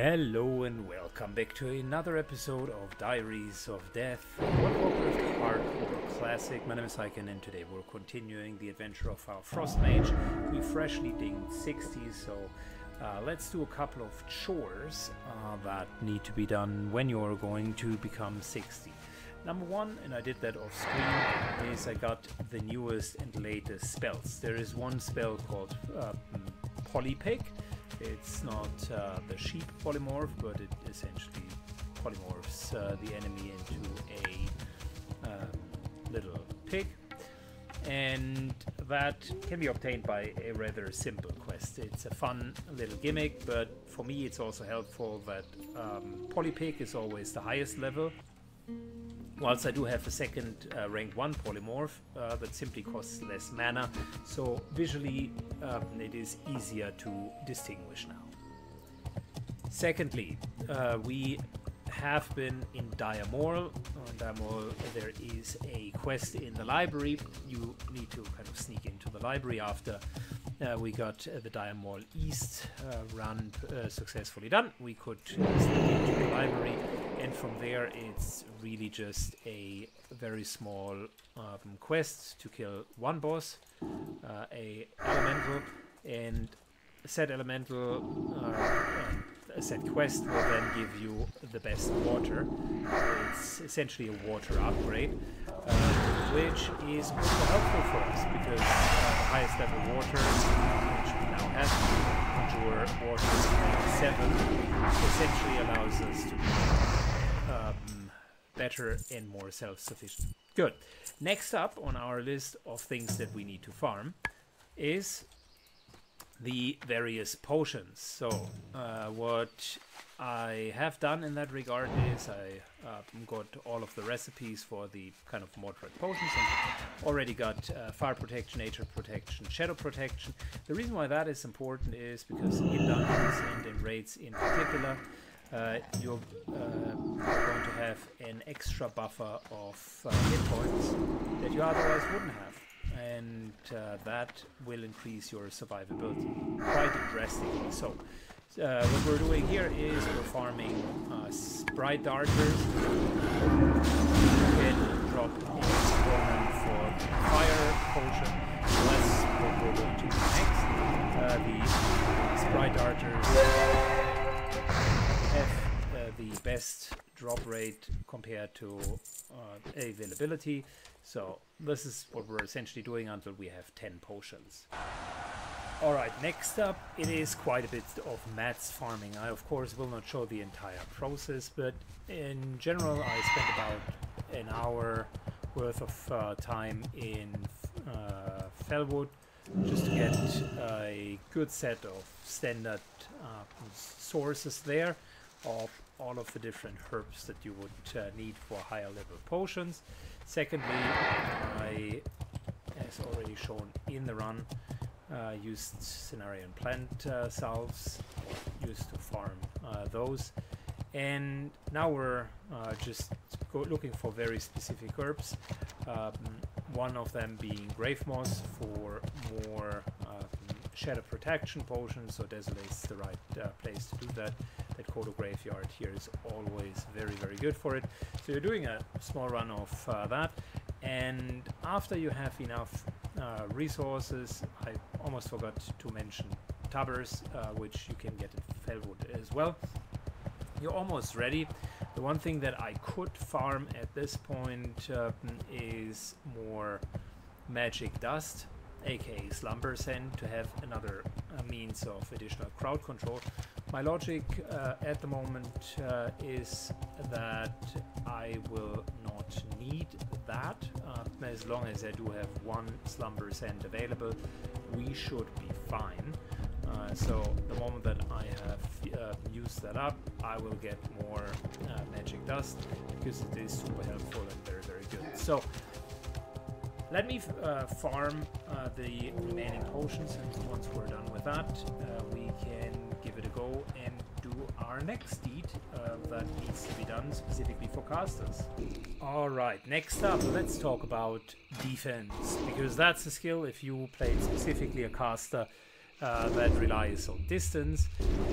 Hello and welcome back to another episode of Diaries of Death, World of Warcraft Hardcore Classic. My name is Syken and today we're continuing the adventure of our Frost Mage. We freshly dinged 60, so uh, let's do a couple of chores uh, that need to be done when you're going to become 60. Number one, and I did that off screen, is I got the newest and latest spells. There is one spell called uh, Polypig it's not uh, the sheep polymorph, but it essentially polymorphs uh, the enemy into a um, little pig. And that can be obtained by a rather simple quest. It's a fun little gimmick, but for me it's also helpful that um, Polypig is always the highest level Whilst I do have a second uh, rank 1 polymorph uh, that simply costs less mana, so visually um, it is easier to distinguish now. Secondly, uh, we have been in Dire Maul. On there is a quest in the library. You need to kind of sneak into the library after we got uh, the Dire Maul East uh, run uh, successfully done. We could into the library, and from there, it's really just a very small um, quest to kill one boss, uh, a elemental, and said elemental a set quest will then give you the best water. It's essentially a water upgrade, uh, which is also helpful for us because uh, the highest level water, which we now have, Conjure Water 7, essentially allows us to be um, better and more self-sufficient. Good. Next up on our list of things that we need to farm is the various potions. So uh, what I have done in that regard is I uh, got all of the recipes for the kind of moderate potions and already got uh, fire protection, nature protection, shadow protection. The reason why that is important is because in dungeons and in raids in particular, uh, you're, uh, going to have an extra buffer of uh, hit points that you otherwise wouldn't have and uh, that will increase your survivability quite drastically. So, uh, what we're doing here is we're farming uh, Sprite Darters. can drop component for fire potion. So that's what we're going to do next. Uh, the Sprite Darters have uh, the best drop rate compared to uh, availability. So this is what we're essentially doing until we have 10 potions. Alright, next up it is quite a bit of mats farming. I of course will not show the entire process, but in general I spent about an hour worth of uh, time in uh, Felwood just to get a good set of standard uh, sources there of all of the different herbs that you would uh, need for higher level potions. Secondly, I, as already shown in the run, uh, used Cenarion plant uh, salves, used to farm uh, those. And now we're uh, just looking for very specific herbs. Um, one of them being grave moss for more um, shadow protection potions, so Desolace's the right uh, place to do that that Kodo Graveyard here is always very, very good for it. So you're doing a small run of uh, that, and after you have enough uh, resources, I almost forgot to mention Tubbers, uh, which you can get at Felwood as well. You're almost ready. The one thing that I could farm at this point uh, is more magic dust aka Slumber Send, to have another uh, means of additional crowd control. My logic uh, at the moment uh, is that I will not need that. Uh, as long as I do have one Slumber Send available, we should be fine. Uh, so the moment that I have uh, used that up, I will get more magic dust because it is super helpful and very, very good. So let me uh, farm uh, the remaining potions, and once we're done with that, uh, we can and do our next deed uh, that needs to be done specifically for casters. Alright, next up, let's talk about defense, because that's a skill, if you played specifically a caster, uh, that relies on distance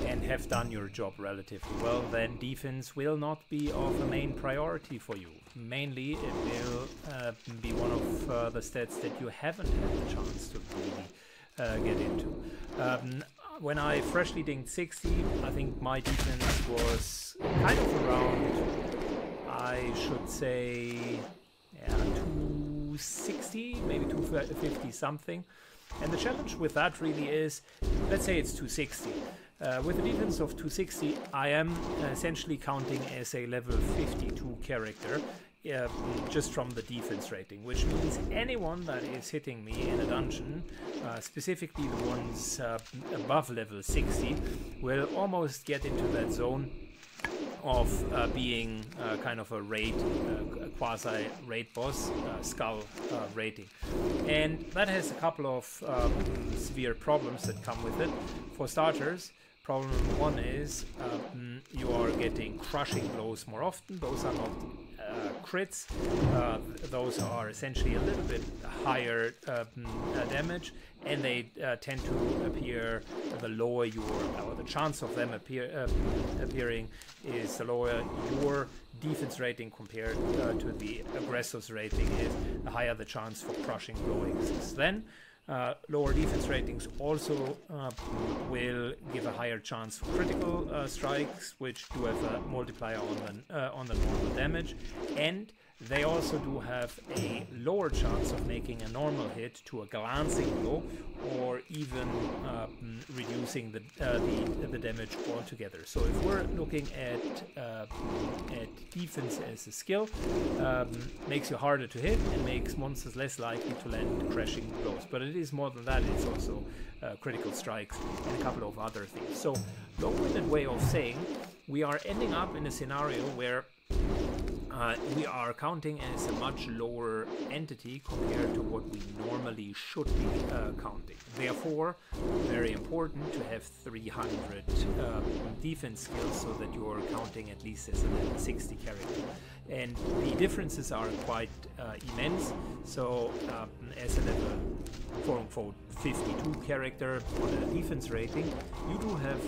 and have done your job relatively well, then defense will not be of a main priority for you. Mainly, it will uh, be one of uh, the stats that you haven't had the chance to really uh, get into. Um, when I freshly dinged 60, I think my defense was kind of around, I should say, yeah, 260, maybe 250 something. And the challenge with that really is, let's say it's 260. Uh, with a defense of 260, I am essentially counting as a level 52 character, just from the defense rating, which means anyone that is hitting me in a dungeon, uh, specifically the ones uh, above level 60, will almost get into that zone of uh, being uh, kind of a raid, uh, quasi raid boss, skull rating. And that has a couple of um, severe problems that come with it. For starters, problem one is um, you are getting crushing blows more often. Those are not crits. Uh, those are essentially a little bit higher um, uh, damage, and they uh, tend to appear the lower your, or the chance of them appear uh, appearing is the lower your defense rating compared uh, to the aggressor's rating is, the higher the chance for crushing exists. Then. Uh, lower defense ratings also uh, will give a higher chance for critical uh, strikes, which do have a multiplier on the on the normal damage, and they also do have a lower chance of making a normal hit to a glancing blow, or even um, reducing the, uh, the the damage altogether. So if we're looking at uh, at defense as a skill, um, makes you harder to hit and makes monsters less likely to land crashing blows. But it is more than that. It's also uh, critical strikes and a couple of other things. So long-winded way of saying, we are ending up in a scenario where uh, we are counting as a much lower entity compared to what we normally should be uh, counting. Therefore, very important to have 300 um, defense skills so that you are counting at least as a 60 character. And the differences are quite uh, immense. So, um, as a level quote unquote 52 character on a defense rating, you do have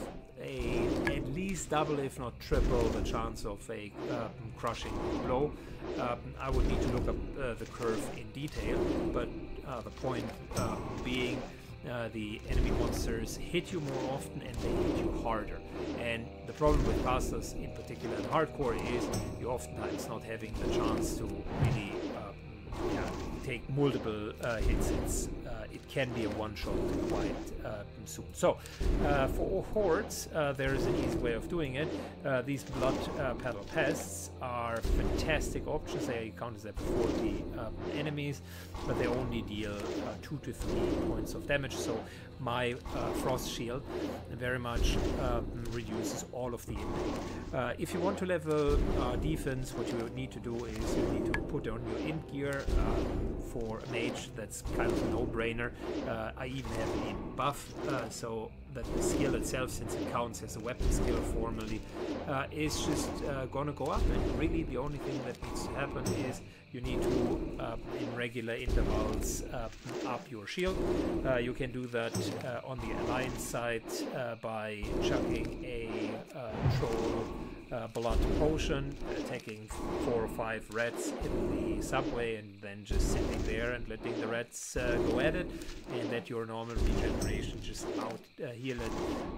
a at least double, if not triple, the chance of a um, crushing blow. Um, I would need to look up uh, the curve in detail, but uh, the point uh, being uh, the enemy monsters hit you more often and they hit you harder. And the problem with casters, in particular in hardcore, is you oftentimes not having the chance to really take multiple uh, hits. It's it can be a one-shot quite uh, soon. So, uh, for hordes, uh, there is an easy way of doing it. Uh, these blood uh, petal pests are fantastic options. They count as 40 um, enemies, but they only deal uh, two to three points of damage. So, my frost shield very much um, reduces all of the impact. if you want to level defense, what you need to do is you need to put on your int gear um, for a mage. That's kind of a no-brainer. Uh, I even have a buff, uh, so that the skill itself, since it counts as a weapon skill formally, uh, is just uh, gonna go up. And really, the only thing that needs to happen is you need to, uh, in regular intervals, uh, up your shield. you can do that on the alliance side by chucking a troll uh, blood potion, uh, taking four or five reds in the subway and then just sitting there and letting the rats uh, go at it and let your normal regeneration just out uh, heal it,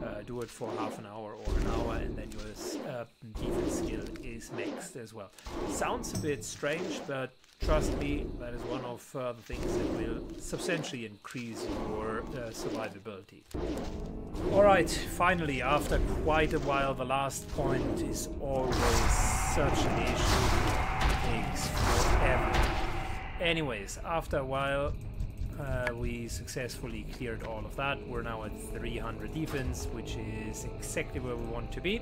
uh, do it for half an hour or an hour and then your defense skill is maxed as well. Sounds a bit strange but trust me that is one of the things that will substantially increase your survivability. Alright, finally, after quite a while, the last point is always such an issue. It takes forever. Anyways, after a while, uh, we successfully cleared all of that. We're now at 300 defense, which is exactly where we want to be.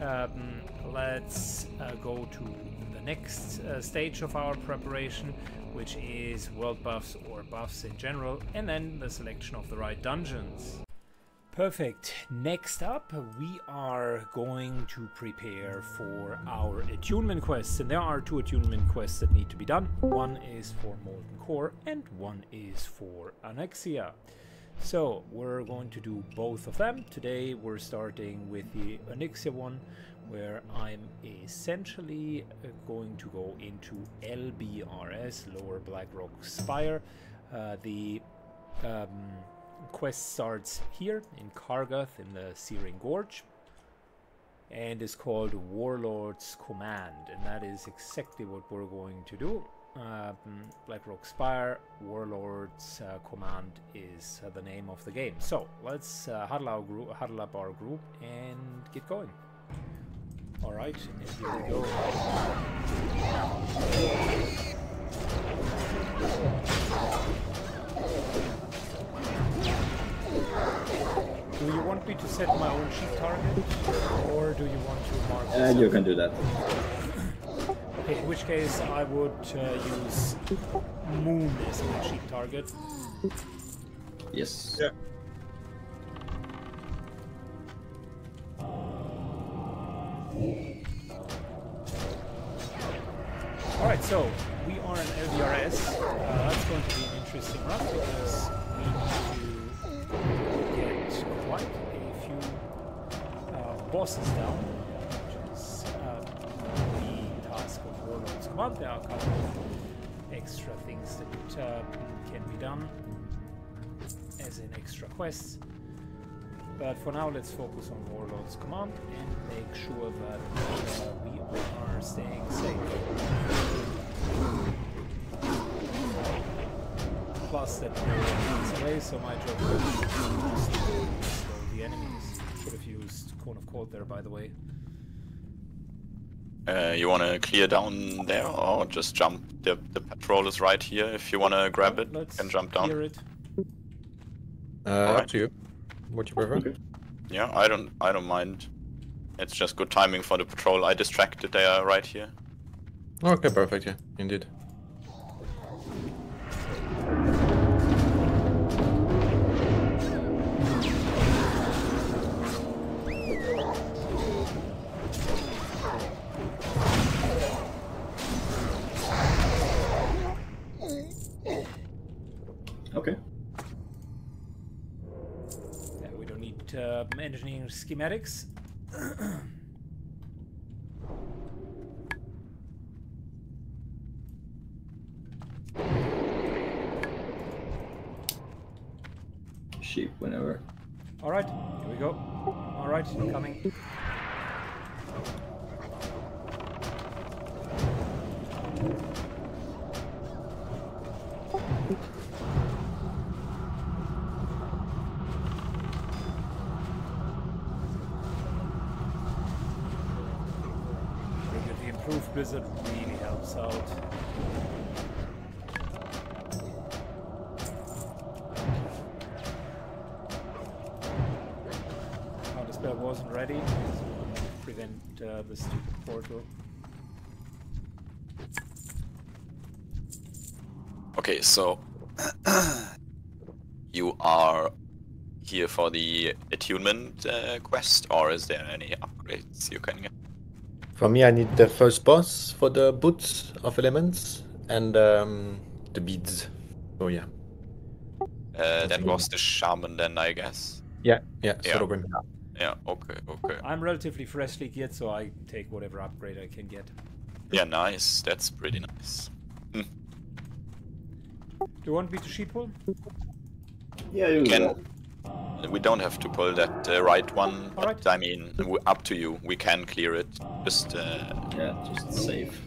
Um, let's uh, go to the next uh, stage of our preparation, which is world buffs or buffs in general, and then the selection of the right dungeons. Perfect. Next up, we are going to prepare for our attunement quests. And there are two attunement quests that need to be done. One is for Molten Core and one is for Onyxia. So we're going to do both of them. Today we're starting with the Onyxia one, where I'm essentially uh, going to go into LBRS, Lower Blackrock Spire. Uh, the um, quest starts here in Kargath in the Searing Gorge and is called Warlord's Command, and that is exactly what we're going to do. Um, Blackrock Spire, Warlord's uh, Command is uh, the name of the game. So let's uh, huddle, our group, huddle up our group and get going. All right, and here we go. Do you want me to set my own sheep target, or do you want to mark? Uh, you can do that. Okay, in which case I would uh, use Moon as my sheep target. Yes. Yeah. Alright, so we are in LBRS. Uh, that's going to be an interesting run because we need to get quite a few uh, bosses down, Warlord's There are a couple of extra things that uh, can be done, as in extra quests. But for now, let's focus on Warlord's Command and make sure that uh, we are staying safe. Plus, that we're away, so my job is to slow the enemies. Should have used Cone of Cold there, by the way. Uh, you want to clear down there or just jump? The, the patrol is right here. If you want to grab it, you Let's can jump down. clear it. Uh, Alright. Up to you. What you prefer? Okay. Yeah, I don't, I don't mind. It's just good timing for the patrol. I distracted. They are right here. Okay, perfect. Yeah, indeed. Engineering schematics. Sheep whenever. All right, here we go. All right, coming. So you are here for the attunement uh, quest, or is there any upgrades you can get? For me, I need the first boss for the boots of elements and um, the beads. So yeah. Uh, that was the shaman, then I guess. Yeah, yeah. Yeah. Sort of. Yeah. Okay. Okay. I'm relatively freshly geared, so I take whatever upgrade I can get. Yeah. Nice. That's pretty nice. Do you want me to sheep pull? Yeah, you Can we don't have to pull that uh, right one, but Alright. I mean, up to you. We can clear it. Just uh, Yeah, just save.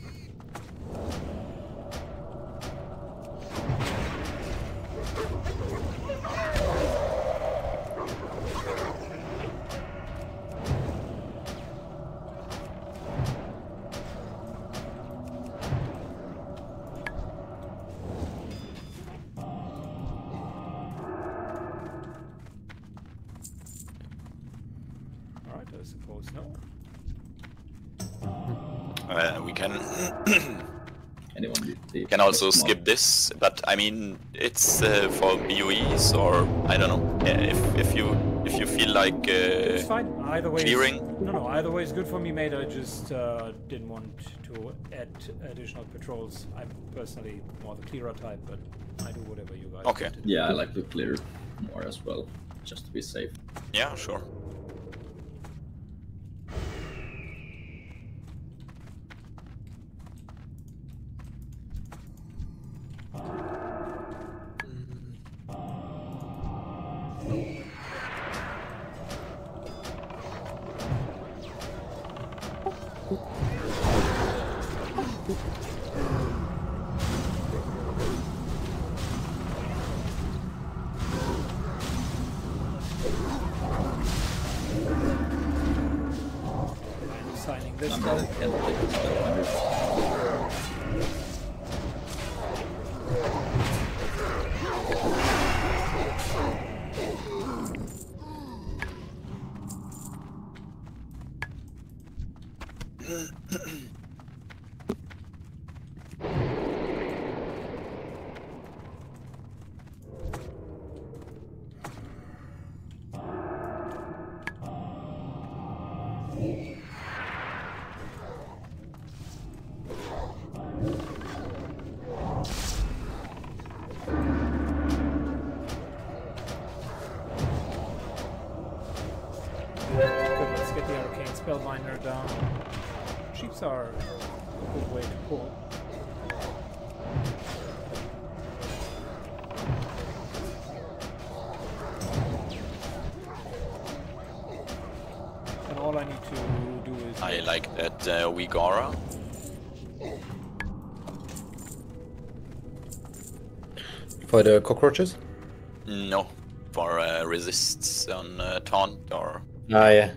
Can also skip this. But I mean, it's uh, for BOEs or I don't know. Yeah, if if you if you feel like It's uh, fine. Either way. clearing? No, no. Either way is good for me, mate. I just uh, didn't want to add additional patrols. I'm personally more the clearer type, but I do whatever you guys. Okay. want to do. Yeah, I like to clear. more as well, just to be safe. Yeah, sure. Uh, Wigara. For the cockroaches? No, for uh, resists on uh, taunt or Ah, yeah.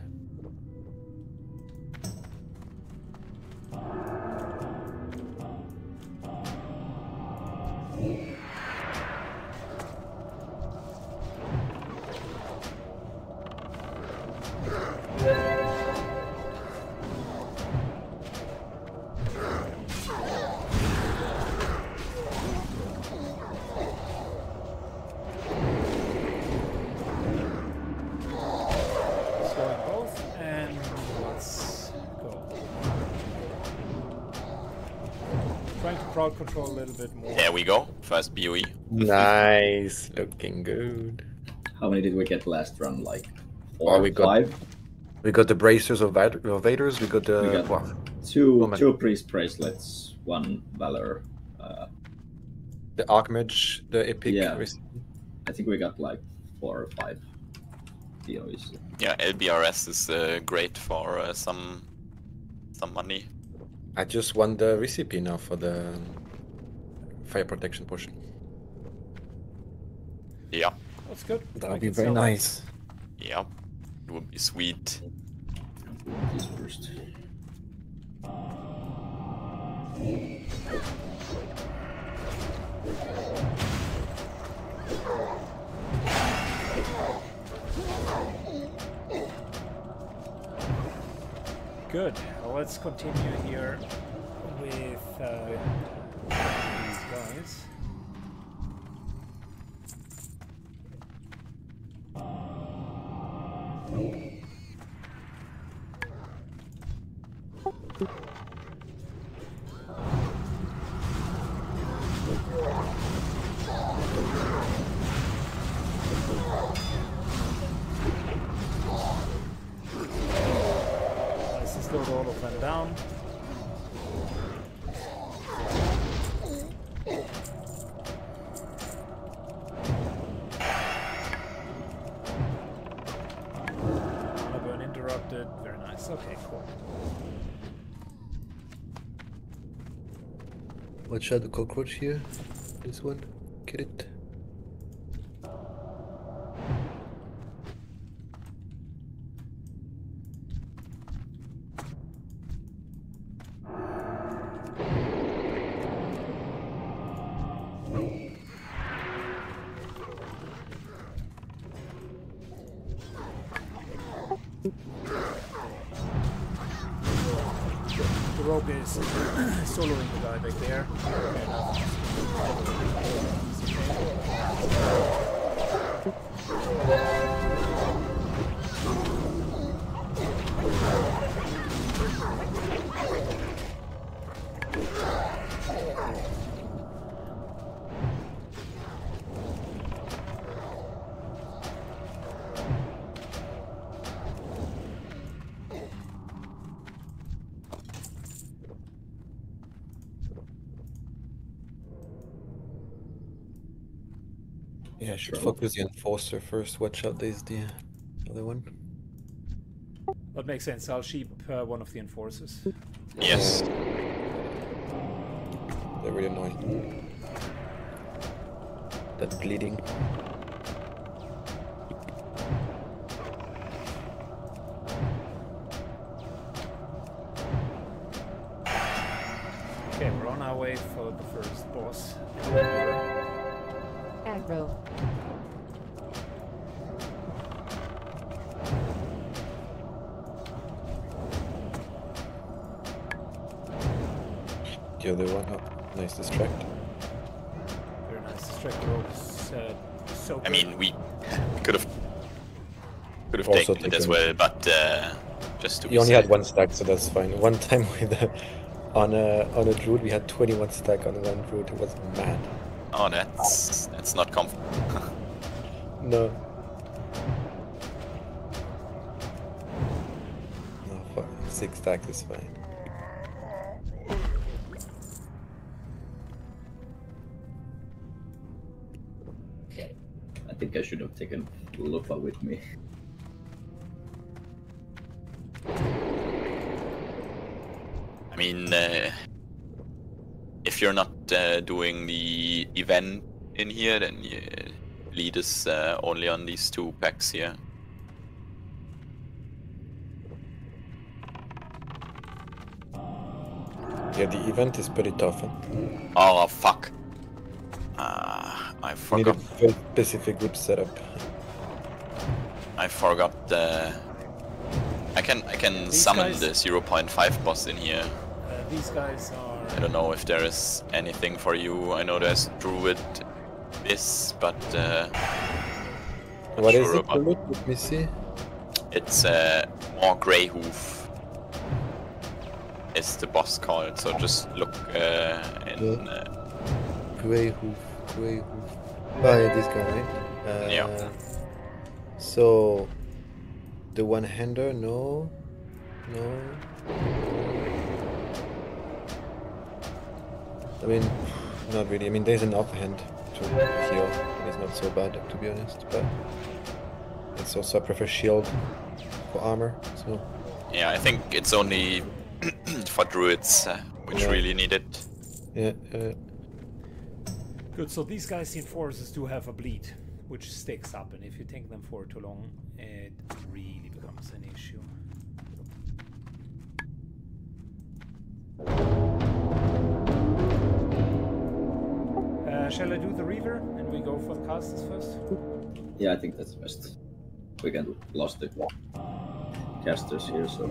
Nice. Looking good. How many did we get last run? Like Oh, four, we got- five? We got the bracers of Vad- of Vaders. We got the We got- well, Two, Woman. two priest bracelets, one valor. Uh, the Archmage, the epic. Yeah. I think we got like four or five DOs. Yeah, LBRS is uh, great for uh, some some money. I just won the recipe now for the fire protection potion. Yeah, That's good. That would be very sell that. nice. yeah, it would be sweet. These first. Good. Well, let's continue here with uh, these guys. Out the cockroach here. This one. Get it. Should Sure. focus the enforcer first. Watch out, there's the other one. That makes sense. I'll sheep uh, one of the enforcers. Yes. They're really annoying. That bleeding. Okay, we're on our way for the first boss. Aggro. The other one, oh, nice distract. Very nice. Distract ropes. Uh, so I mean, we could have could have Also taken it as well, but uh, just to You only safe. had one stack, so that's fine. One time with a, on a on a druid, we had 21 stack on one druid. It was mad. Oh, that's that's not comfortable. No. No, fuck. Six stack is fine. I think I should have taken Lufa with me. I mean, uh, if you're not uh, doing the event in here, then you lead us uh, only on these two packs here. Yeah, the event is pretty tough. Huh? Oh fuck! Uh, I Need a forgot. very specific group setup. I forgot. Uh, I can I can These summon guys- the 0.5 boss in here. Uh, these guys are. I don't know if there is anything for you. I know there's Druid, this, but uh, What is sure it? about- let me see. It's uh, Mor Grayhoof. Is the boss called? So just look uh, in. Uh, Grey hoof, Grayhoof. Oh yeah, this guy, right? Uh, Yeah. So, the one-hander, no, no. I mean, not really. I mean, there's an offhand to heal. It's not so bad, to be honest. But it's also I prefer shield for armor. So yeah, I think it's only for druids uh, which Yeah. really need it. yeah, uh, Good, so these guys, enforcers do have a bleed, which sticks up, and if you take them for too long, it really becomes an issue. Shall I do the Reaver and we go for the casters first? Yeah, I think that's best. We can lost the casters here, so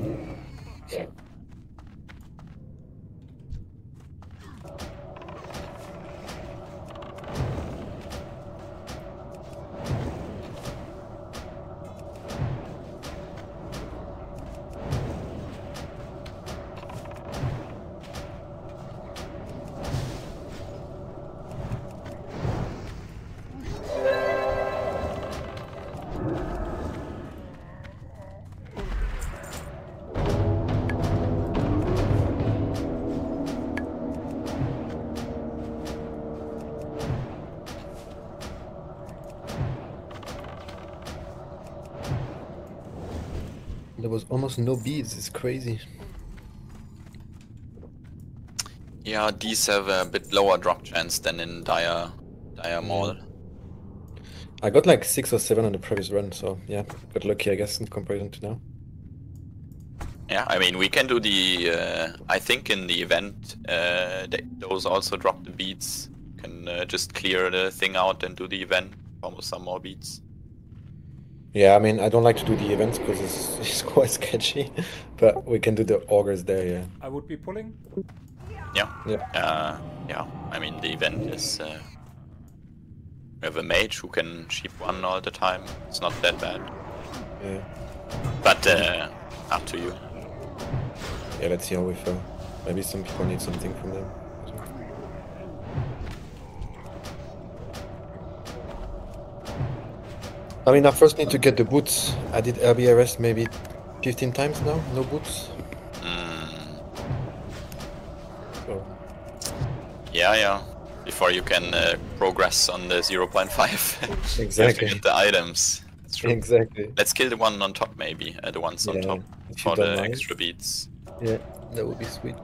was almost no beads. It's crazy. Yeah, these have a bit lower drop chance than in Dire, dire Maul. I got like six or seven on the previous run, so yeah, got lucky, I guess, in comparison to now. Yeah, I mean, we can do the. Uh, I think in the event, uh, they, those also drop the beats. Can uh, just clear the thing out and do the event. Almost some more beats. Yeah, I mean, I don't like to do the events because it's, it's quite sketchy, but we can do the augers there, yeah. I would be pulling. Yeah. Yeah. Uh, yeah. I mean, the event is. Uh, we have a mage who can sheep one all the time. It's not that bad. Yeah, But uh, up to you. yeah let's see how we feel. Maybe some people need something from them. I mean, I first need to get the boots. I did LBRS maybe 15 times now, no boots. Mm, So, yeah, yeah. before you can uh, progress on the 0.5. you have to Exactly. get the items. That's true. Exactly. Let's kill the one on top, maybe. Uh, the ones on Yeah, top for the mind. extra beats. Yeah, that would be sweet.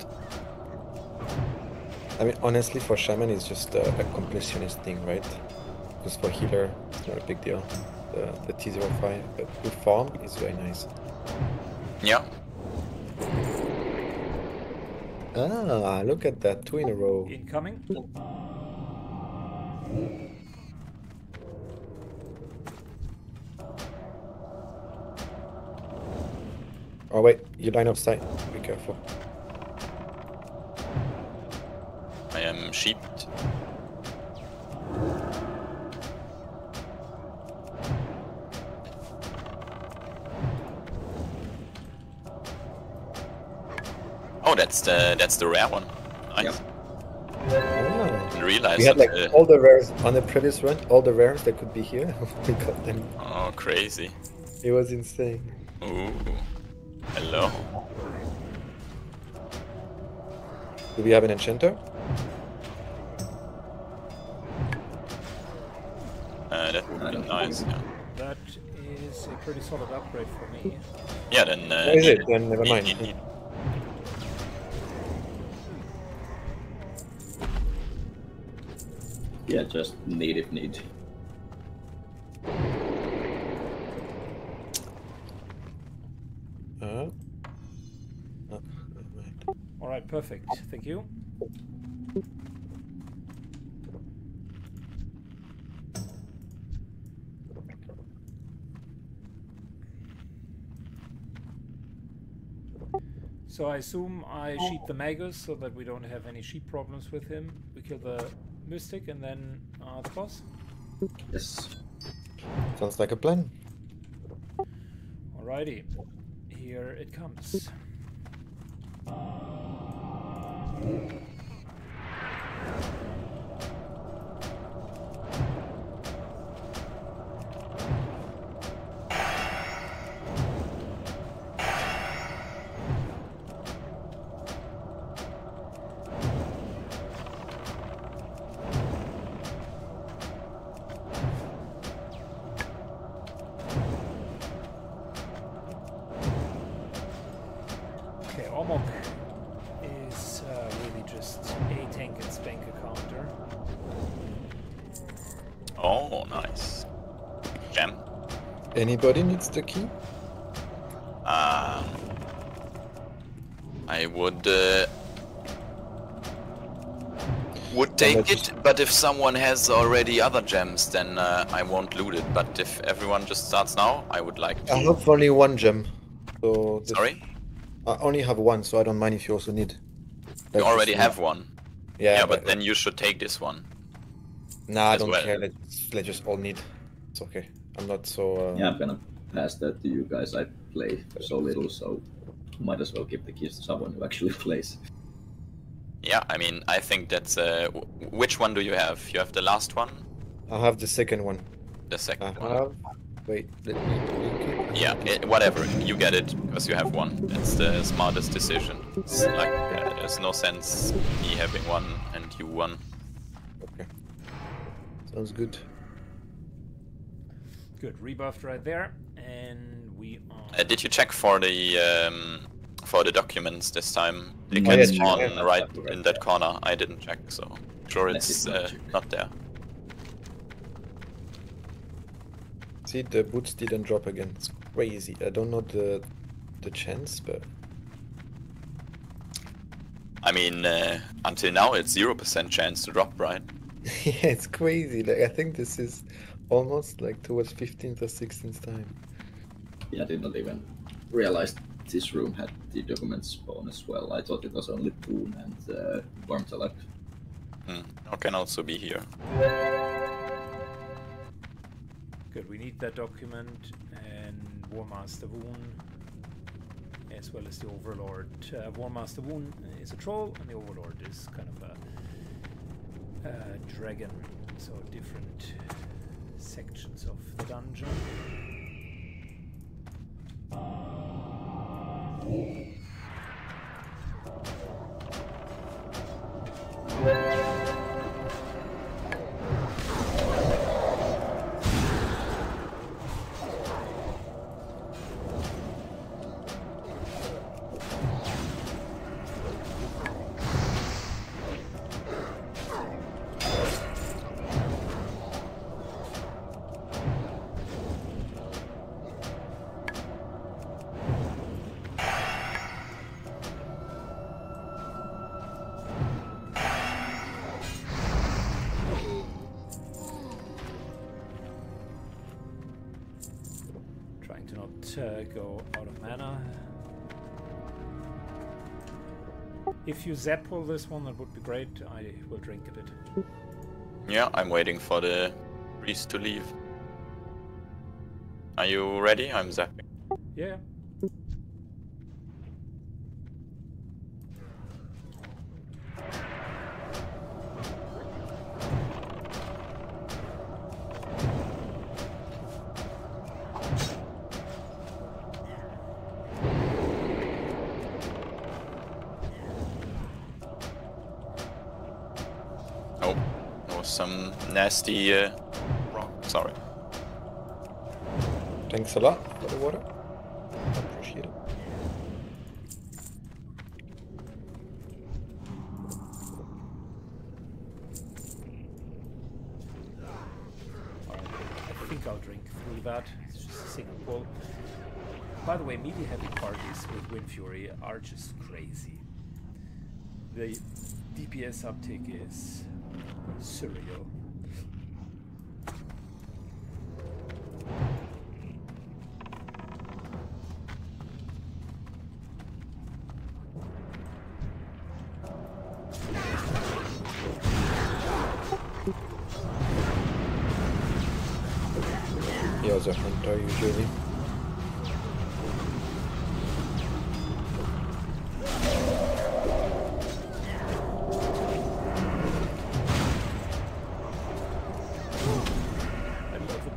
I mean, honestly, for shaman, it's just a, a completionist thing, right? Because for healer, it's not a big deal. The, the T05, but with farm, is very nice. Yeah. Ah, look at that, two in a row. Incoming. Oh wait, you line of sight. Be careful. I am sheeped. Oh, that's the that's the rare one. Nice. Ah. Didn't realize We had like that. uh, all the rares on the previous run, all the rares that could be here. we got them. oh, crazy. It was insane. Ooh. Hello. Do we have an enchanter? Uh, that would be nice. Yeah, That is a pretty solid upgrade for me. yeah then. Uh, Where is it? Then never need- mind. Yeah, just need if need. Uh, oh. All right, perfect. Thank you. So I assume I sheep the Magus so that we don't have any sheep problems with him. We kill the Mystic and then uh, the boss. Yes. Sounds like a plan. Alrighty, here it comes. Anybody needs the key? Um, I would uh, would take it, but if someone has already other gems, then uh, I won't loot it. But if everyone just starts now, I would like I to. have only one gem. So Sorry, I only have one, so I don't mind if you also need. you already have one. Yeah, Yeah, but then you should take this one. Nah, I don't well. care. Let's, let's just all need. It's okay. I'm not so. Uh, Yeah, I'm gonna pass that to you guys. I play so little, so might as well give the keys to someone who actually plays. Yeah, I mean, I think that's. Uh, w- which one do you have? You have the last one, I have the second one. the I second one. have. Wait, let me. Yeah, it, whatever. You get it because you have one. That's the smartest decision. It's like uh, there's no sense me having one and you one. Okay. Sounds good. Good, rebuffed right there, and we are. Uh, did you check for the um, for the documents this time? They can yeah, spawn yeah. right in that corner. I didn't check, so sure I it's not uh, not there. See, the boots didn't drop again. It's crazy. I don't know the the chance, but I mean, uh, until now it's zero percent chance to drop, right? yeah, it's crazy. Like I think this is almost like towards 15th or 16th time. Yeah, I did not even realize this room had the document spawn as well. I thought it was only Voone and uh, Wyrmthalak. Hmm. Or can also be here. Good, we need that document and War Master Voone, as well as the Overlord. Uh, War Master Voone is a troll, and the Overlord is kind of a, a dragon, so different sections of the dungeon. If you zap pull this one, that would be great. I will drink a bit. Yeah, I'm waiting for the priest to leave. Are you ready? I'm zapping. Yeah. Nasty uh, rock. Sorry. Thanks a lot for the water. Appreciate it. I think I'll drink through that. It's just a single pull. By the way, melee heavy parties with Windfury are just crazy. The DPS uptake is surreal.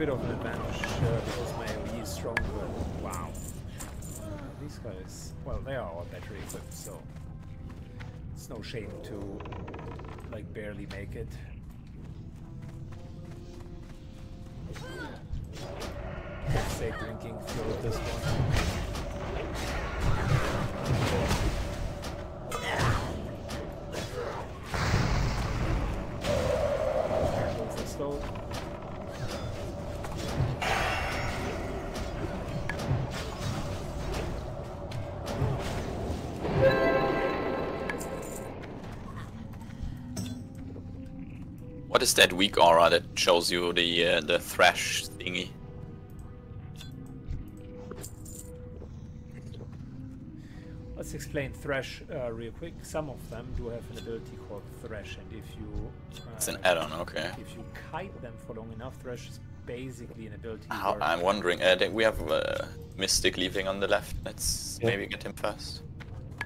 Bit of an advantage uh, because my is wow. These guys, well, they are all better equipped, so it's no shame to like barely make it. Let's drinking fuel this point. What is that WeakAura that shows you the uh, the thrash thingy? Let's explain thrash uh, real quick. Some of them do have an ability called thrash, and if you uh, It's an add-on, okay. if you kite them for long enough, thrash is basically an ability. How, where- I'm wondering. Uh, we have uh, Mystic leaving on the left. Let's Yeah. maybe get him first.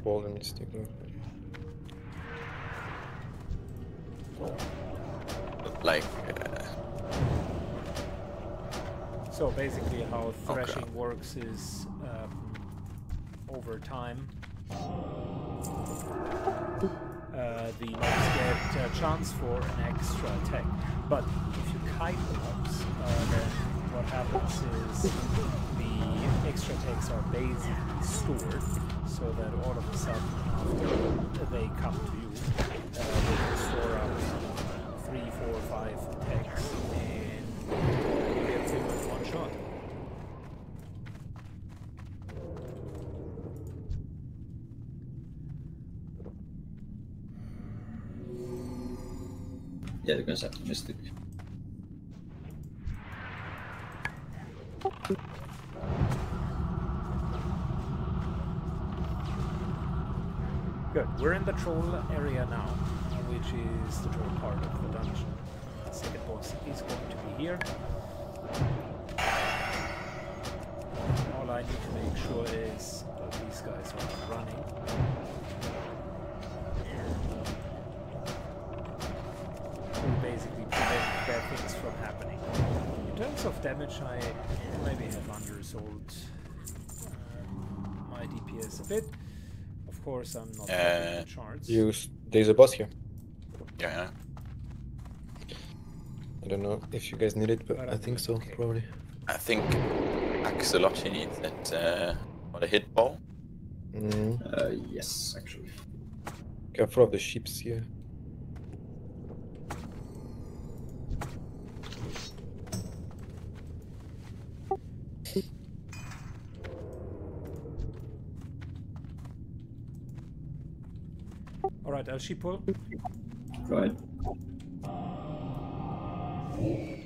Golden mystic. Like, uh, So basically, how Okay. threshing works is um, over time. Uh, the mobs get a chance for an extra attack, but if you kite the mobs, uh, then what happens is the extra attacks are basically stored, so that all of a sudden after they come to you, five attacks, and you get them with one shot. Yeah, you can set Mystic. Good. We're in the troll area now, which is the troll part of the dungeon. Second boss is going to be here. All I need to make sure is that these guys are running. To basically prevent bad things from happening. In terms of damage, I maybe have undersold um, my DPS a bit. Of course, I'm not checking Uh, the charts. Use. There's a boss here. yeah. I don't know if you guys need it, but I I, think so, okay. probably. I think Axolotl needs that uh, for the hit ball. Mm. Uh, yes, actually. Careful of the ships here. Alright, I'll sheep pull. Go ahead. Yeah.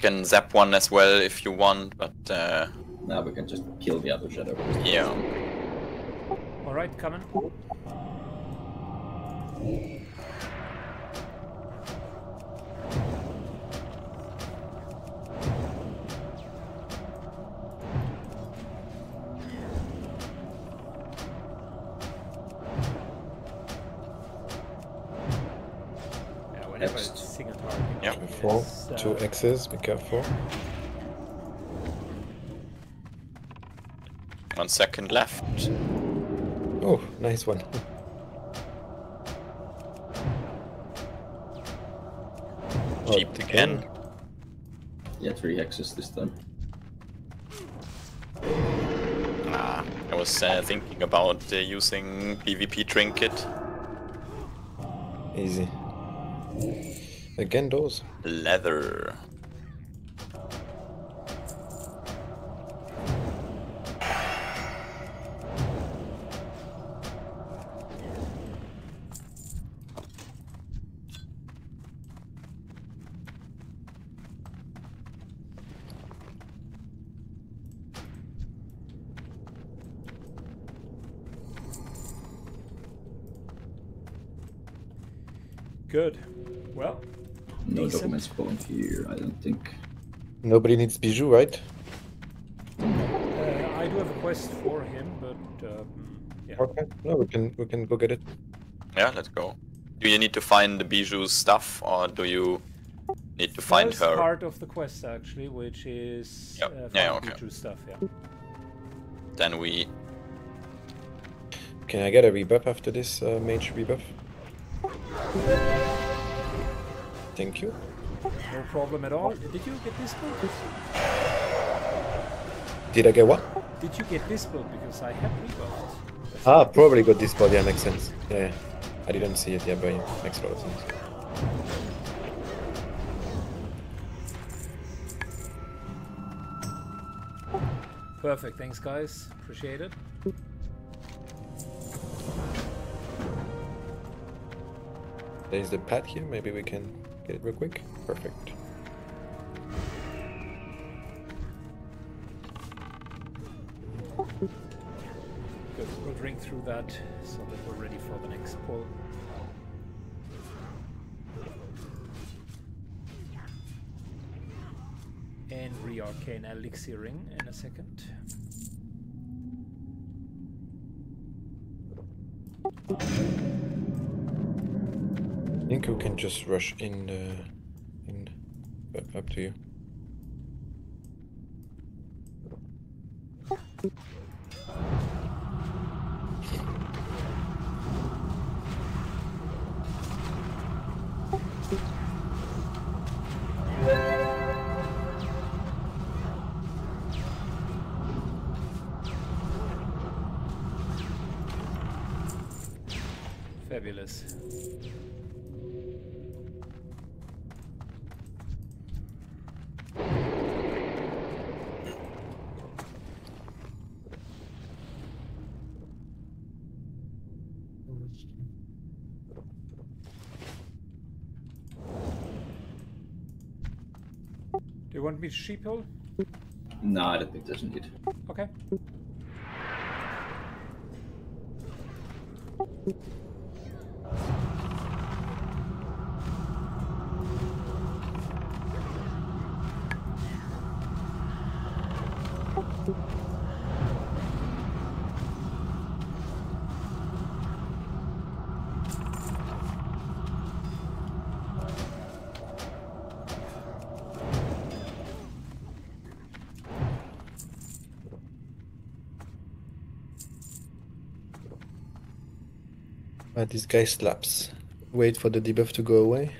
Can zap one as well if you want, but uh, Now we can just kill the other shadow. yeah. Alright, coming. It's, two X's, be careful. One second left. Oh, nice one. Oh, again. Yeah, three hexes this time. Ah, I was uh, thinking about uh, using PvP trinket. Easy. Again, those. Leather. Spawn here, I don't think. Nobody needs Bijou, right? uh, I do have a quest for him, but um, yeah. Okay. No, we can we can go get it. Yeah, let's go. Do you need to find the Bijou's stuff, or do you need to find First her? part of the quest actually, which is Yep. uh, Yeah, okay. Bijou stuff. Yeah. Then we. Can I get a rebuff after this uh, mage rebuff? Thank you. No problem at all. Did you get this build? Did I get what? Did you get this build? Because I have rebuffed. Ah, probably got this body. Yeah, makes sense. Yeah, I didn't see it yet, but it makes a lot of sense. Perfect. Thanks, guys. Appreciate it. There's the pad here. Maybe we can get it real quick. Perfect. Good. We'll drink through that so that we're ready for the next pull. And re-arcane elixir ring in a second. We can just rush in. Uh, in. But up to you. Want me to sheep hole? No, I don't think there's a need. Okay. Ah, this guy slaps. Wait for the debuff to go away.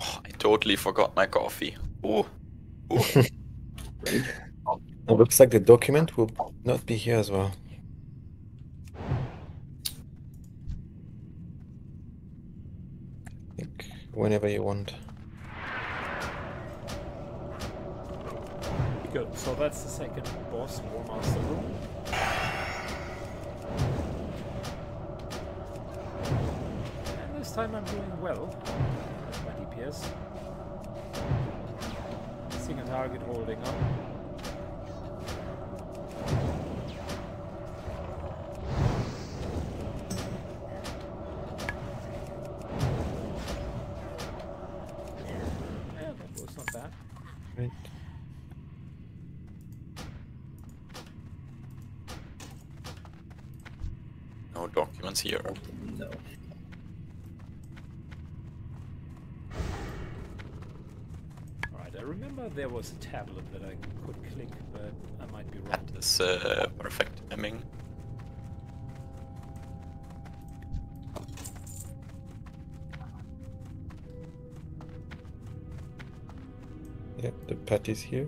Oh, I totally forgot my coffee. Ooh. Ooh. It looks like the document will not be here as well. Whenever you want. Good. So that's the second boss, War Master Voone. And this time I'm doing well with my DPS. Single target holding up. Was a tablet that I could click, but I might be wrong. That is uh, perfect timing. Yeah, the pet is here.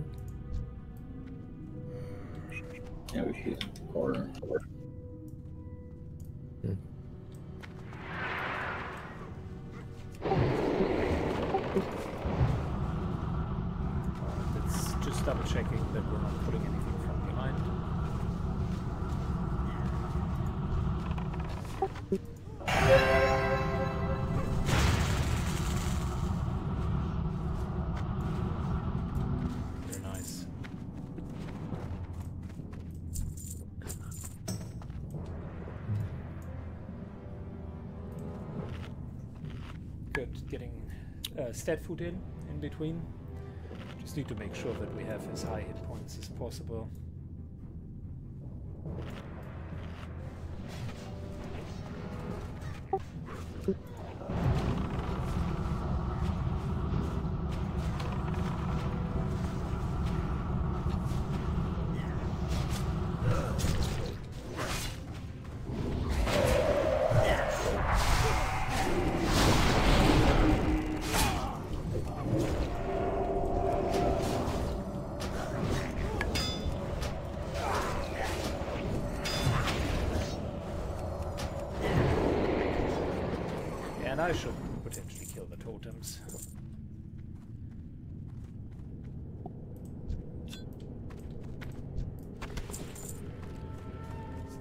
Yeah, we should stat food in in between. Just need to make sure that we have as high hit points as possible.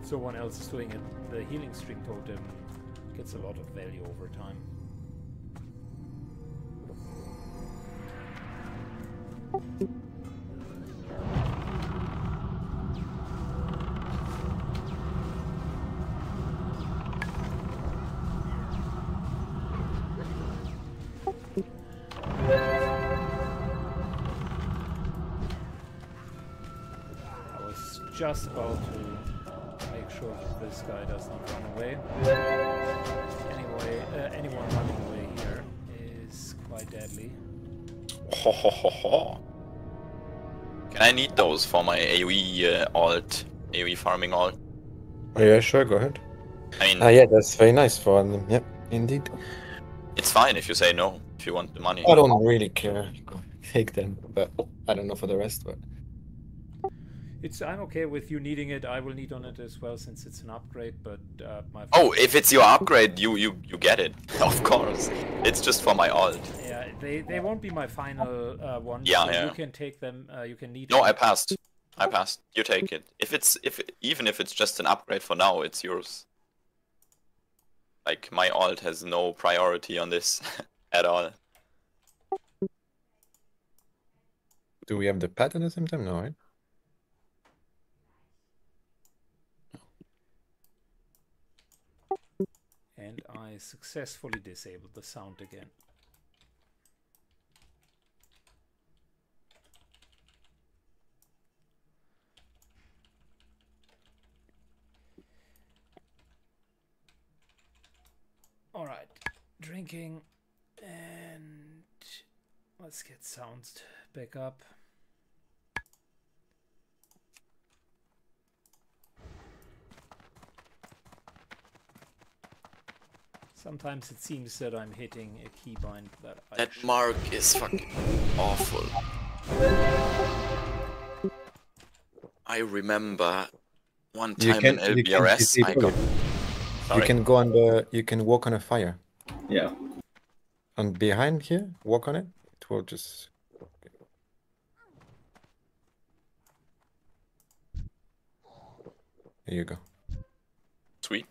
Someone else is doing it, the healing stream totem gets a lot of value over time. Just about guy does not run away. Anyway, uh, anyone running away here is quite deadly. Ho ho ho ho. Can I need those for my AoE uh, alt, AoE farming alt? Oh, yeah, sure, go ahead. I mean, Ah, yeah, that's very nice for them. Yep, indeed. it's fine if you say no, if you want the money. I don't really care. Take them, but I don't know for the rest. But It's I'm okay with you needing it. I will need on it as well since it's an upgrade. But uh, my Oh, if it's your upgrade, you you you get it. Of course. It's just for my alt. yeah, they they won't be my final uh, one. Yeah, yeah. You can take them. Uh, you can need. No, it. I passed. I passed. You take it. If it's if even if it's just an upgrade for now, it's yours. Like my alt has no priority on this at all. do we have the pattern at the same time? No, right? And I successfully disabled the sound again. All right, drinking and let's get sounds back up. Sometimes it seems that I'm hitting a keybind that I That sh- mark is fucking awful. I remember one You time can, in you can LBRS, I got. it. You can go on the. You can walk on a fire. Yeah. And behind here, walk on it. It will just. There you go. Sweet.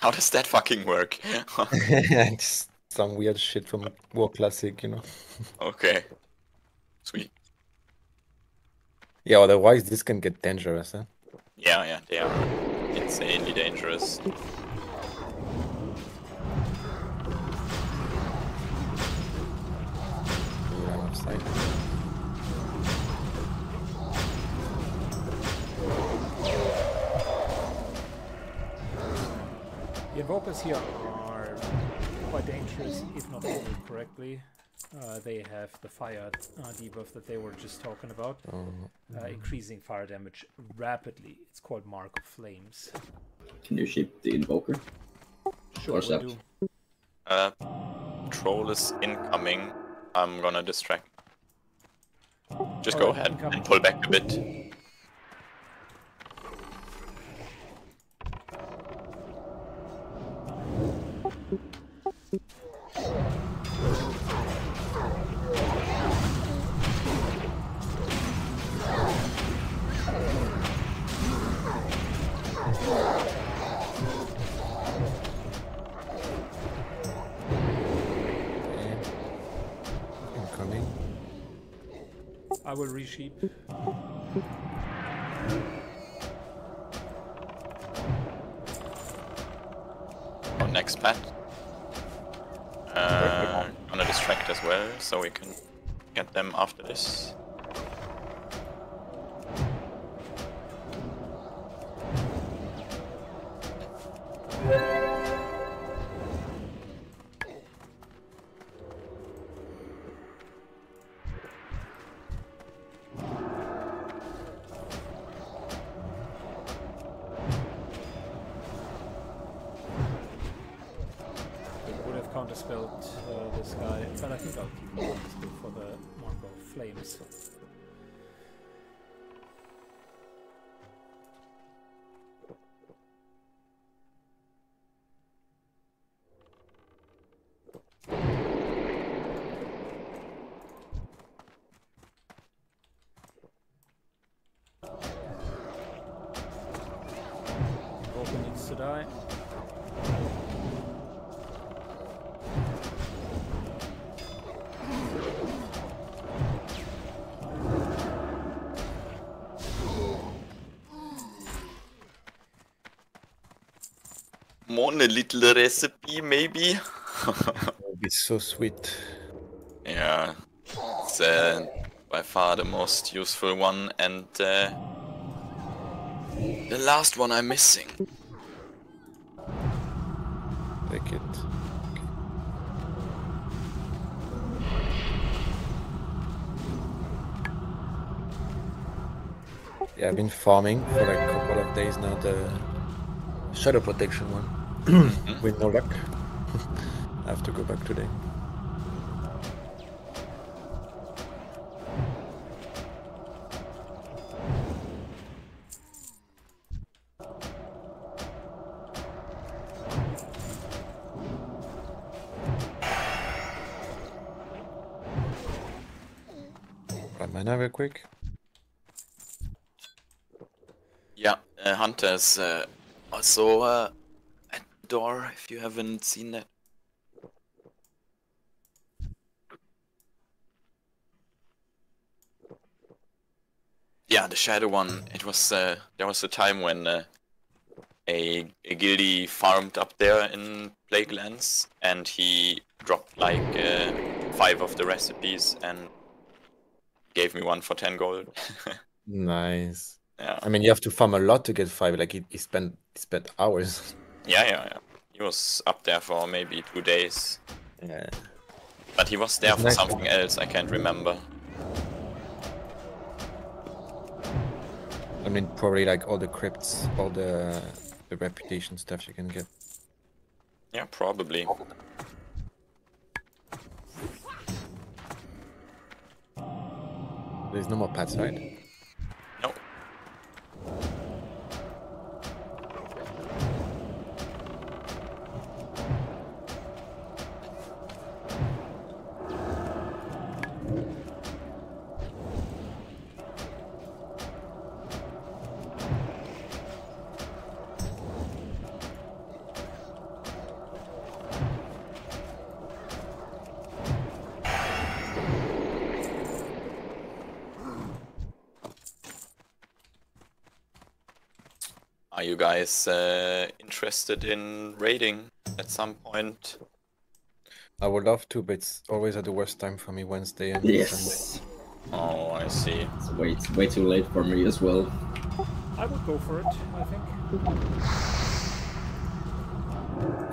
How does that fucking work? it's some weird shit from WoW Classic, you know. okay. Sweet. Yeah, otherwise this can get dangerous, huh? Yeah, yeah, they are insanely dangerous. Yeah, invokers here are quite dangerous if not handled correctly. Uh, they have the fire uh, debuff that they were just talking about, Oh, uh, increasing fire damage rapidly. It's called Mark of Flames. Can you ship the invoker? Sure, What's will do. Uh, troll is incoming. I'm gonna distract. Just go Alright, ahead incoming. and pull back a bit. Will resheep. Oh, next pet. Uh, gonna distract as well, so we can get them after this. A little recipe, maybe? Be so sweet. yeah, it's uh, by far the most useful one, and uh, the last one I'm missing. Take it. Yeah, I've been farming for like a couple of days now the shadow protection one. With no luck. I have to go back today. Grab mana real quick. Yeah, uh, Hunter's uh, also uh, at the door, if you haven't seen that. Yeah, the Shadow one. It was uh, there was a time when uh, a a farmed up there in Plaguelands, and he dropped like uh, five of the recipes and gave me one for ten gold. Nice. yeah. I mean, you have to farm a lot to get five. Like he, he spent he spent hours. Yeah, yeah, yeah. He was up there for maybe two days. Yeah. But he was there for something else, I can't remember. I mean, probably like all the crypts, all the the reputation stuff you can get. Yeah, probably. There's no more pets, right? Guys uh, interested in raiding at some point? I would love to, but it's always at the worst time for me, Wednesday and Yes. Oh, I see. It's way, it's way too late for me as well. I would go for it, I think.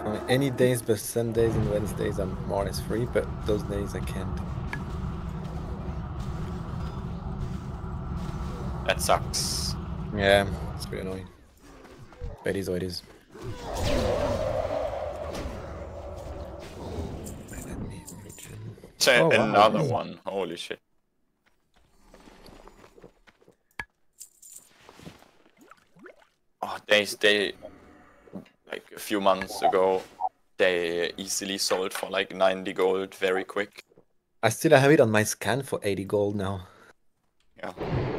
For any days but Sundays and Wednesdays I'm more or less free, but those days I can't. That sucks. Yeah, it's pretty annoying. But it is what it is. Let me region. Oh, wow. Another one. Holy shit. Oh, they they like a few months ago, they easily sold for like 90 gold very quick. I still have it on my scan for 80 gold now. Yeah.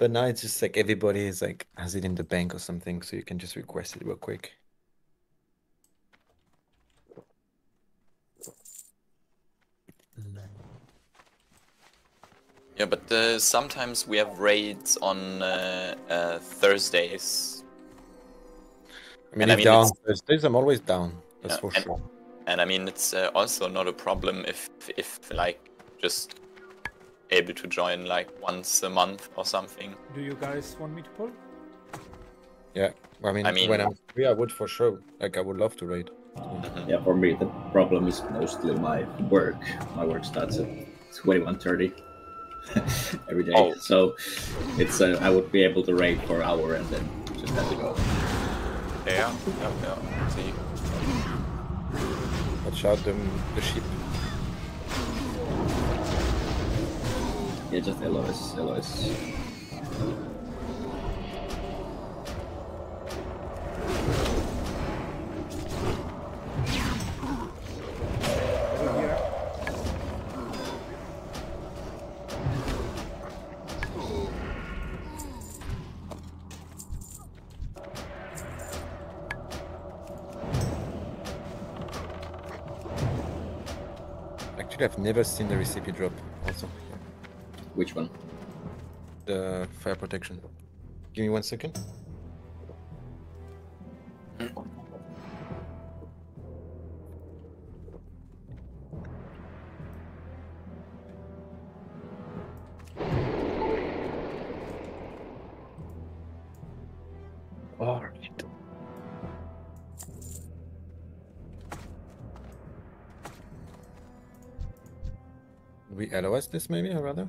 But now it's just like everybody is like has it in the bank or something, so you can just request it real quick. Yeah, but uh, sometimes we have raids on uh, uh, Thursdays, I mean, And I mean, down Thursdays, I'm always down. That's Yeah, for and- sure. and I mean it's uh, also not a problem if if like just able to join like once a month or something. Do you guys want me to pull? Yeah, I mean, I mean- when I'm free, I would for sure. Like, I would love to raid. Yeah, for me the problem is mostly my work. My work starts at twenty-one thirty every day, Oh. so it's uh, I would be able to raid for an hour and then just have to go. Yeah, yeah, yeah. See, Watch out the the sheep. Yeah, just LOS. Actually, I've never seen the recipe drop. Also. Which one? the fire protection. Give me one second. We LOS this maybe, or rather?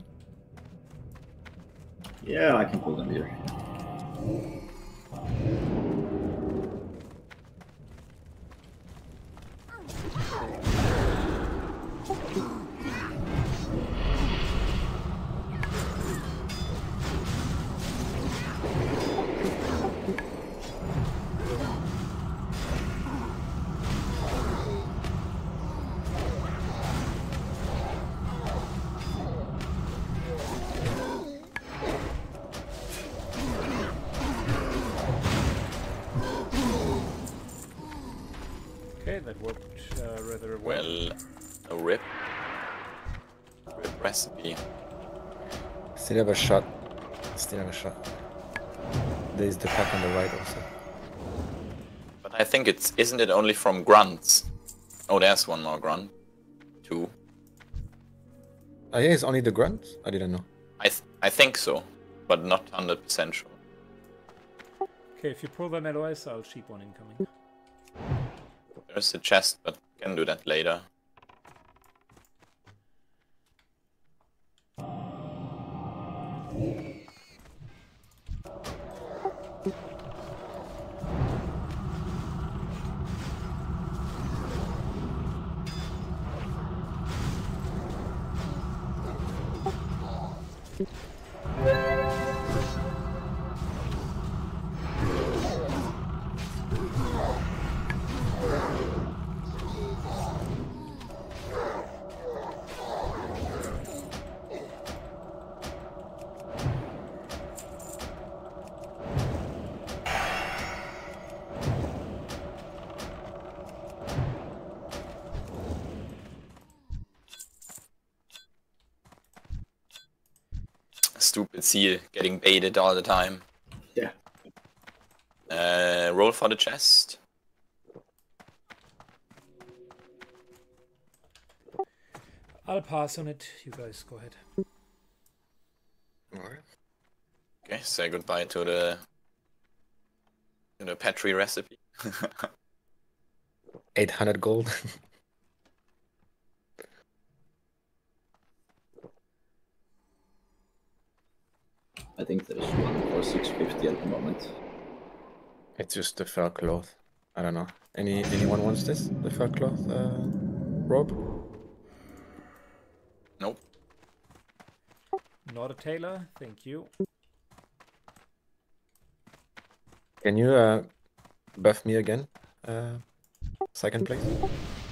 Yeah, I can pull them here. Still have a shot. Still have a shot. There's the pack on the right also. But I think it's isn't it only from grunts? Oh, there's one more grunt. Two. Oh yeah, it's only the grunt? I didn't know. I th- I think so, but not hundred percent sure. Okay, if you pull them LOS, I'll sheep one incoming. There's a chest, but we can do that later. Stupid seal getting baited all the time. Yeah. Uh, roll for the chest. I'll pass on it. You guys go ahead. Alright. Okay, say goodbye to the to the Petri recipe. 800 gold. I think there's one for 650 at the moment. it's just the fur cloth. I don't know. Any anyone wants this? The fur cloth, uh, robe? nope. Not a tailor. Thank you. Can you uh, buff me again? Uh, second place?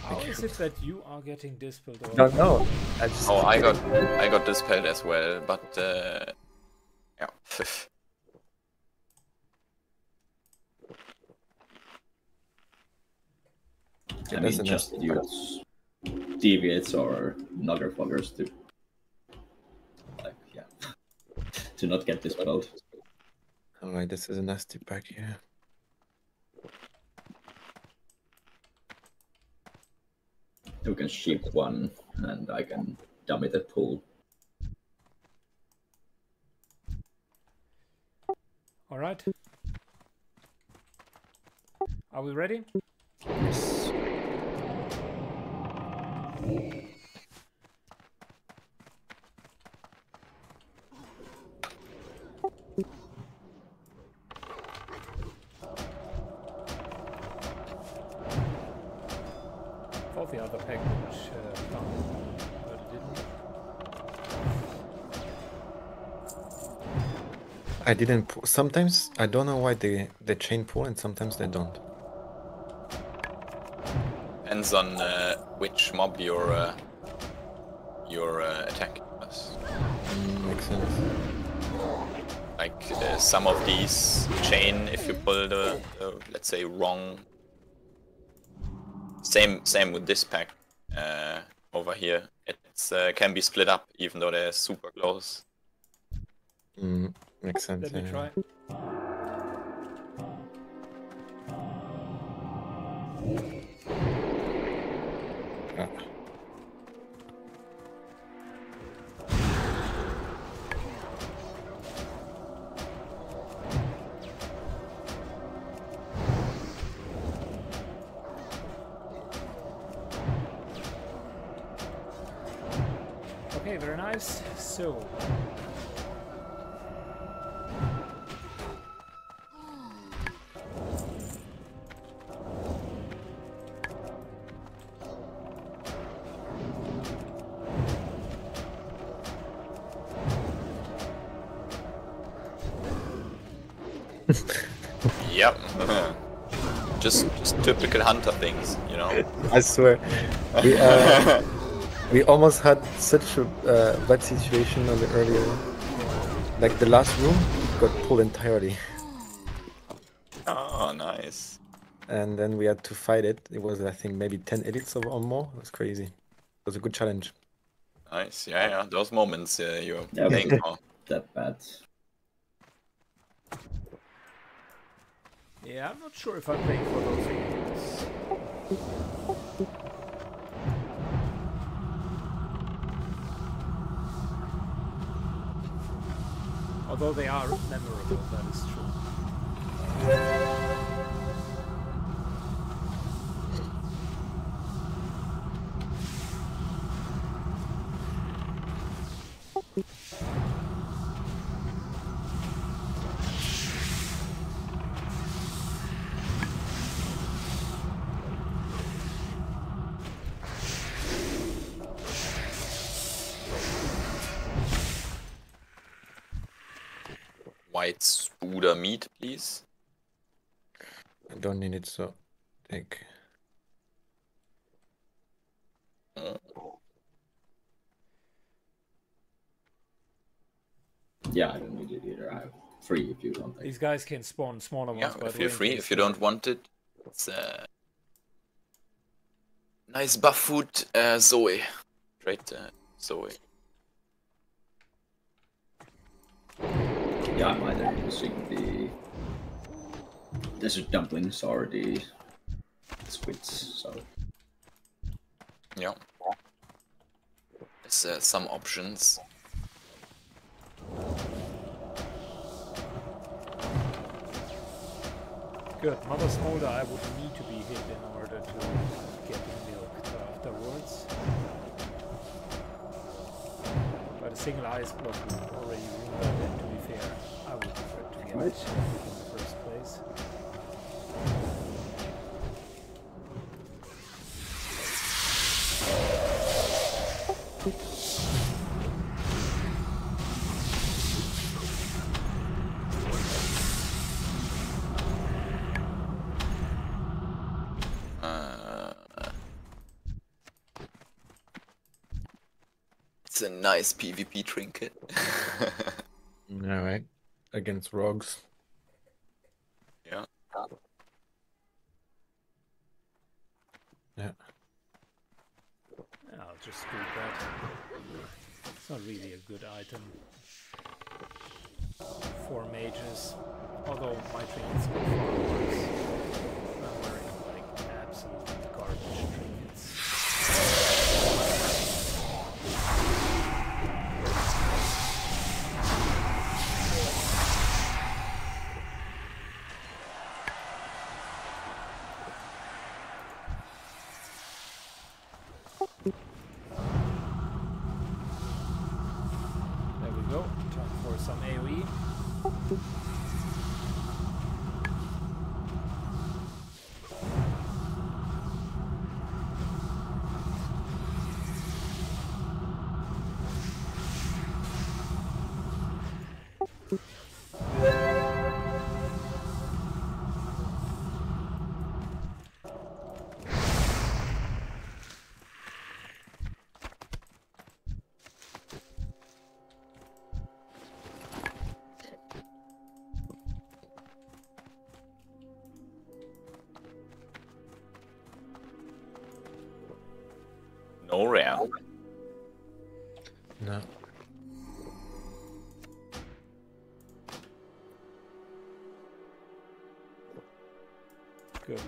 How is it that you are getting dispelled? Or... Don't know. I just Oh, I got I got dispelled as well, but uh, yeah. I mean, just use deviates or Noggenfoggers to, like, yeah, to not get dispelled. Oh, Alright, this is a nasty pack here. You can ship one, and I can dummy the pool. All right. Are we ready? Yes. I didn't pull. Sometimes I don't know why they they chain pull and sometimes they don't. Depends on uh, which mob you're uh, you're uh, attacking. us. Mm, makes sense. Like uh, some of these chain, if you pull the, the let's say wrong. Same same with this pack uh, over here. It uh, can be split up even though they're super close. Mm, makes sense. Let me try. Ah. Hunter things, you know. I swear, we uh, we almost had such a uh, bad situation on the earlier, like the last room got pulled entirely, oh, nice. and then we had to fight it. It was I think maybe ten edits or, or more. It was crazy. It was a good challenge. Nice. Yeah, yeah. Those moments uh, you're Yeah, playing for. That bad. Yeah, I'm not sure if I'm paying for those things. Although they are memorable, that is true. Please. I don't need it, so take. Yeah, I don't need it either. I have three if you want. it. These guys can spawn smaller ones. Yeah, by if the you're free, if you don't want it, it's uh, nice buff food, uh, Zoe. Great, uh, Zoe. Yeah, I'm either using the desert dumplings or the squids. So Yeah. There's uh, some options. Good. Mother's Smolder, I would need to be hit in order to get milk afterwards. But a single ice block would already ruin that, and to be fair, I would prefer to get Right. it nice PvP trinket. Alright. Against rogues. yeah. Yeah. I'll just scoop that. It's not really a good item for mages. Although my trinkets go far worse.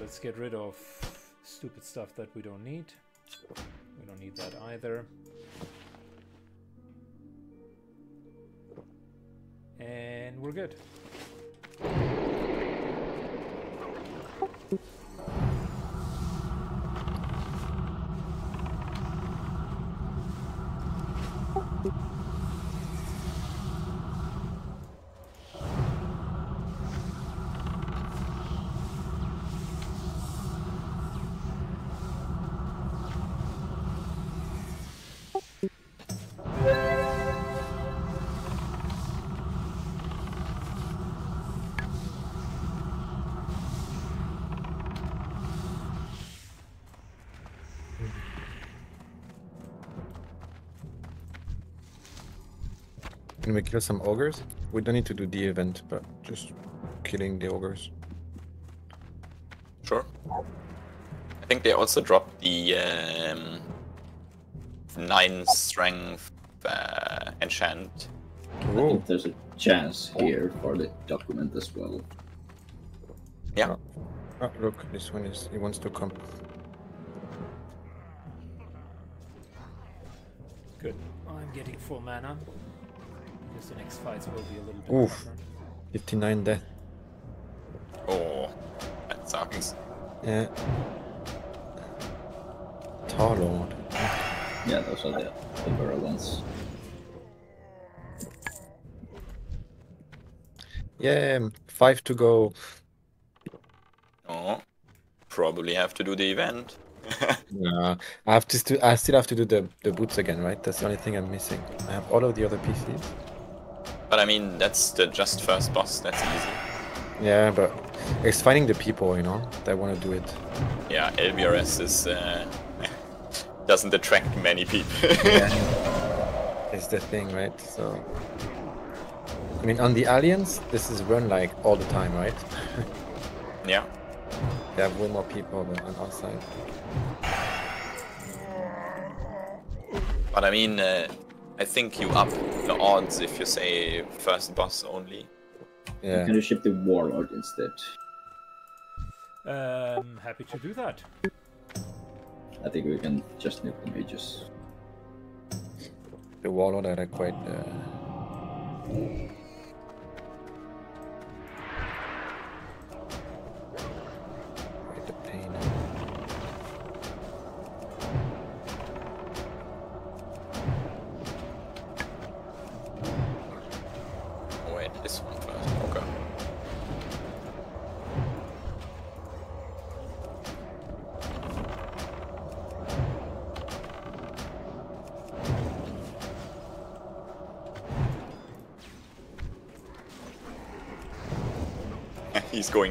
Let's get rid of stupid stuff that we don't need. We don't need that either. And we're good. Can we kill some ogres? We don't need to do the event, but just killing the ogres. Sure. I think they also dropped the um, nine strength uh, enchant. I think there's a chance here for the document as well. Yeah. oh, look, this one is. He wants to come. Good. I'm getting full mana. Because the next fights will be a little bit Oof. tougher. 59 death. Oh, that sucks. Yeah. Tar Lord. Yeah, those are the Imperial ones. Yeah, five to go. Oh, probably have to do the event. Yeah, I have to. St- I still have to do the the boots again, right? That's the only thing I'm missing. I have all of the other PCs. But I mean, that's the just first boss. That's easy. Yeah, but it's finding the people, you know, that want to do it. Yeah, LBRS is uh, doesn't attract many people. yeah. It's the thing, right? So, I mean, on the Alliance, this is run like all the time, right? yeah. They have way more people than on our side. But I mean, uh, I think you up the odds if you say first boss only. Yeah. Can you sheep the warlord instead? Um, happy to do that. I think we can just nip the mages. The warlord are quite. Uh...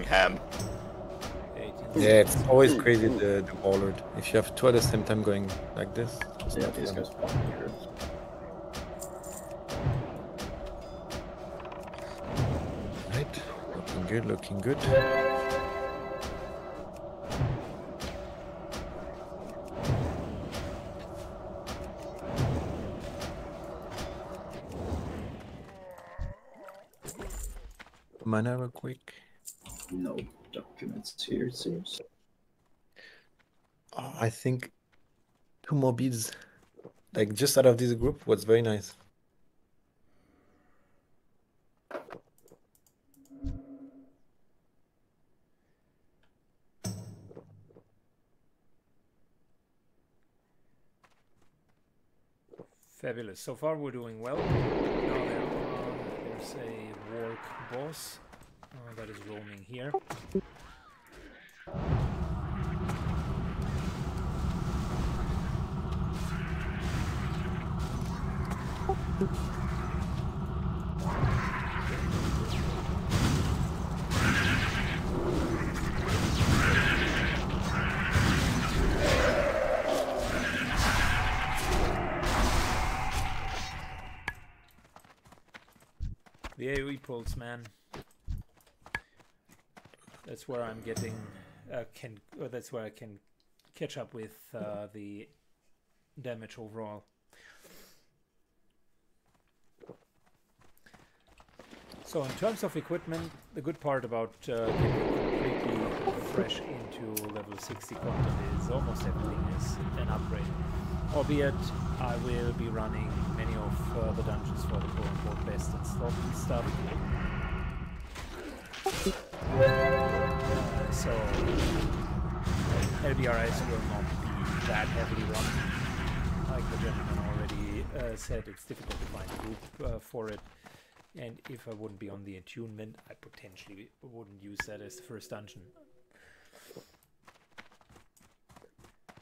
going ham. Yeah, it's always crazy the, the warlord. If you have two at the same time going like this, it's Yeah, not this fun. guy's. Right, looking good, looking good. Mana real quick. No documents here, it seems. Oh, I think two more beads, like just out of this group, was very nice. Fabulous. So far, we're doing well. Now there are, um, there's a work boss uh, that is roaming here. The AoE pulse, man. That's where I'm getting uh, can. Or that's where I can catch up with uh, the damage overall. So in terms of equipment, the good part about uh, getting completely fresh into level 60 content is almost everything is an upgrade. Albeit, I will be running many of uh, the dungeons for the quote-unquote best and stuff. So, LBRS will not be that heavily run. Like the gentleman already uh, said, it's difficult to find a group uh, for it. And if I wouldn't be on the attunement, I potentially wouldn't use that as the first dungeon.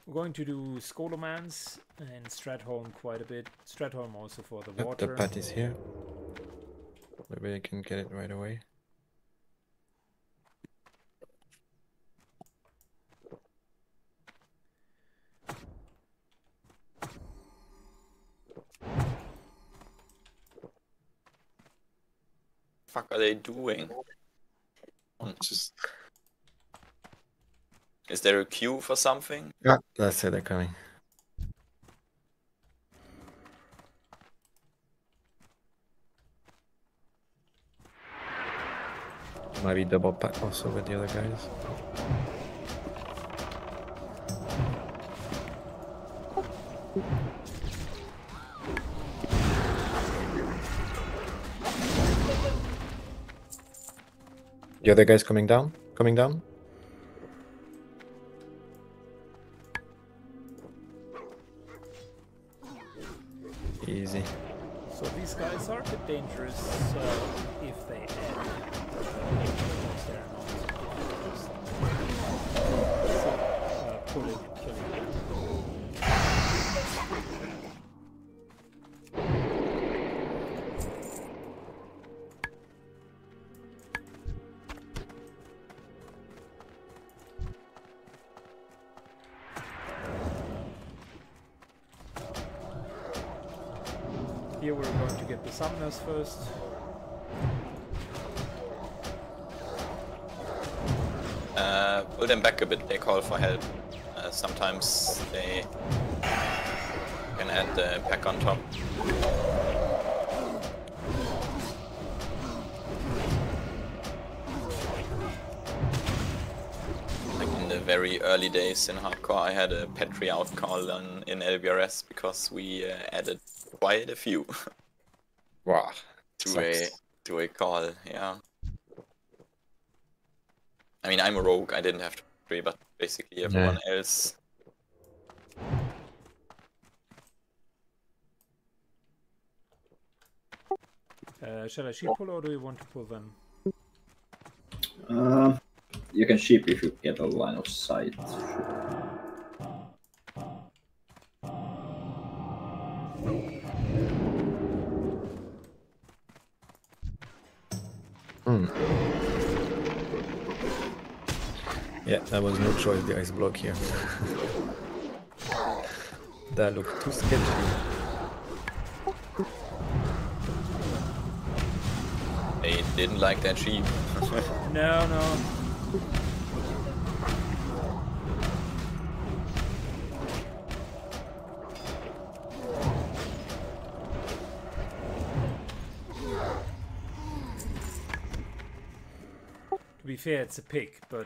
We're going to do Scholomance and Stratholme quite a bit. Stratholme also for the water. the pat is here. Maybe I can get it right away. Fuck are they doing? Just Is there a queue for something? yeah, that's it. They're coming. Might be double pat also with the other guys. The other guys coming down? Coming down? Had a out call on, in LBRS because we uh, added quite a few Wow. to a to a call. Yeah. I mean, I'm a rogue. I didn't have to pray, but basically everyone else. Uh, shall I sheep pull or do you want to pull them? Uh, you can ship if you get a line of sight. Hmm. Yeah, that was no choice, the ice block here. that looked too sketchy. They didn't like that sheep. No, no. Fair, it's a pig, but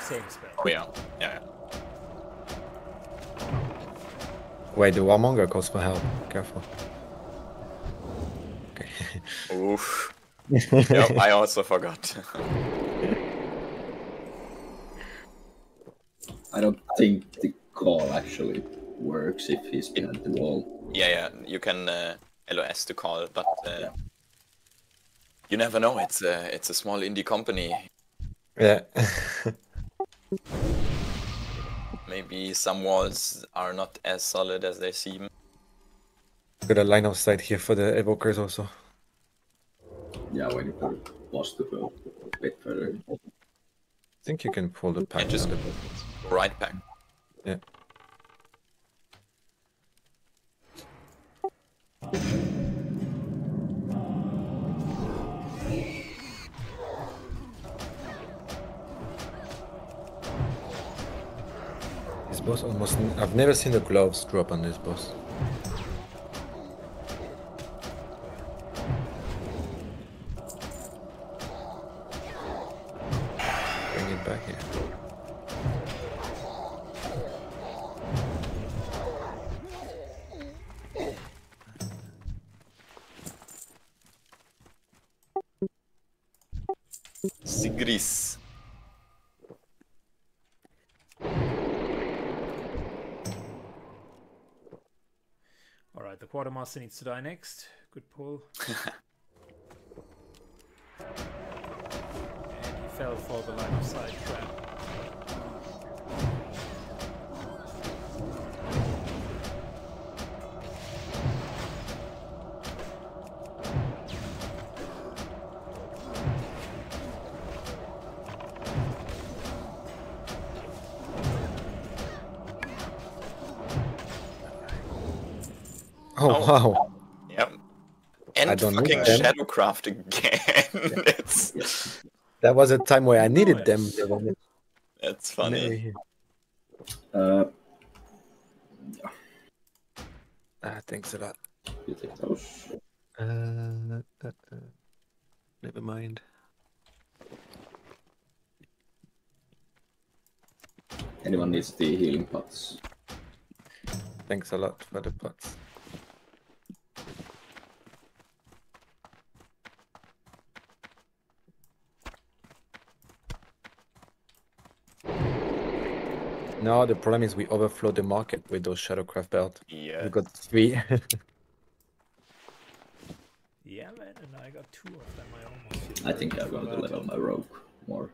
same spell. oh yeah, yeah. Wait, the Warmonger calls for help. Careful. Okay. Oof. yep, I also forgot. I don't think the call actually works if he's behind the wall. yeah, yeah. You can uh, LOS to call, but uh, you never know. It's a it's a small indie company. Yeah. Maybe some walls are not as solid as they seem. Got a line of sight here for the evokers also. Yeah, when you put a boss to go a bit further. I think you can pull the pack. just- around. Right back. Yeah. Boss almost. I've never seen the gloves drop on this boss. Quartermaster needs to die next. Good pull. and he fell for the line of sight trap. Wow! Yep. I And don't fucking. Shadowcraft again. it's That was a time where I needed them. Nice. They that's funny. here. Uh, Ah, thanks a lot. you take those. Uh, uh, uh, never mind. Anyone needs the healing pots? Thanks a lot for the pots. No, the problem is we overflow the market with those Shadowcraft belt. Yeah. We got three. Yeah, man, and I got two of them. I almost. I think I'm going to level my rogue more.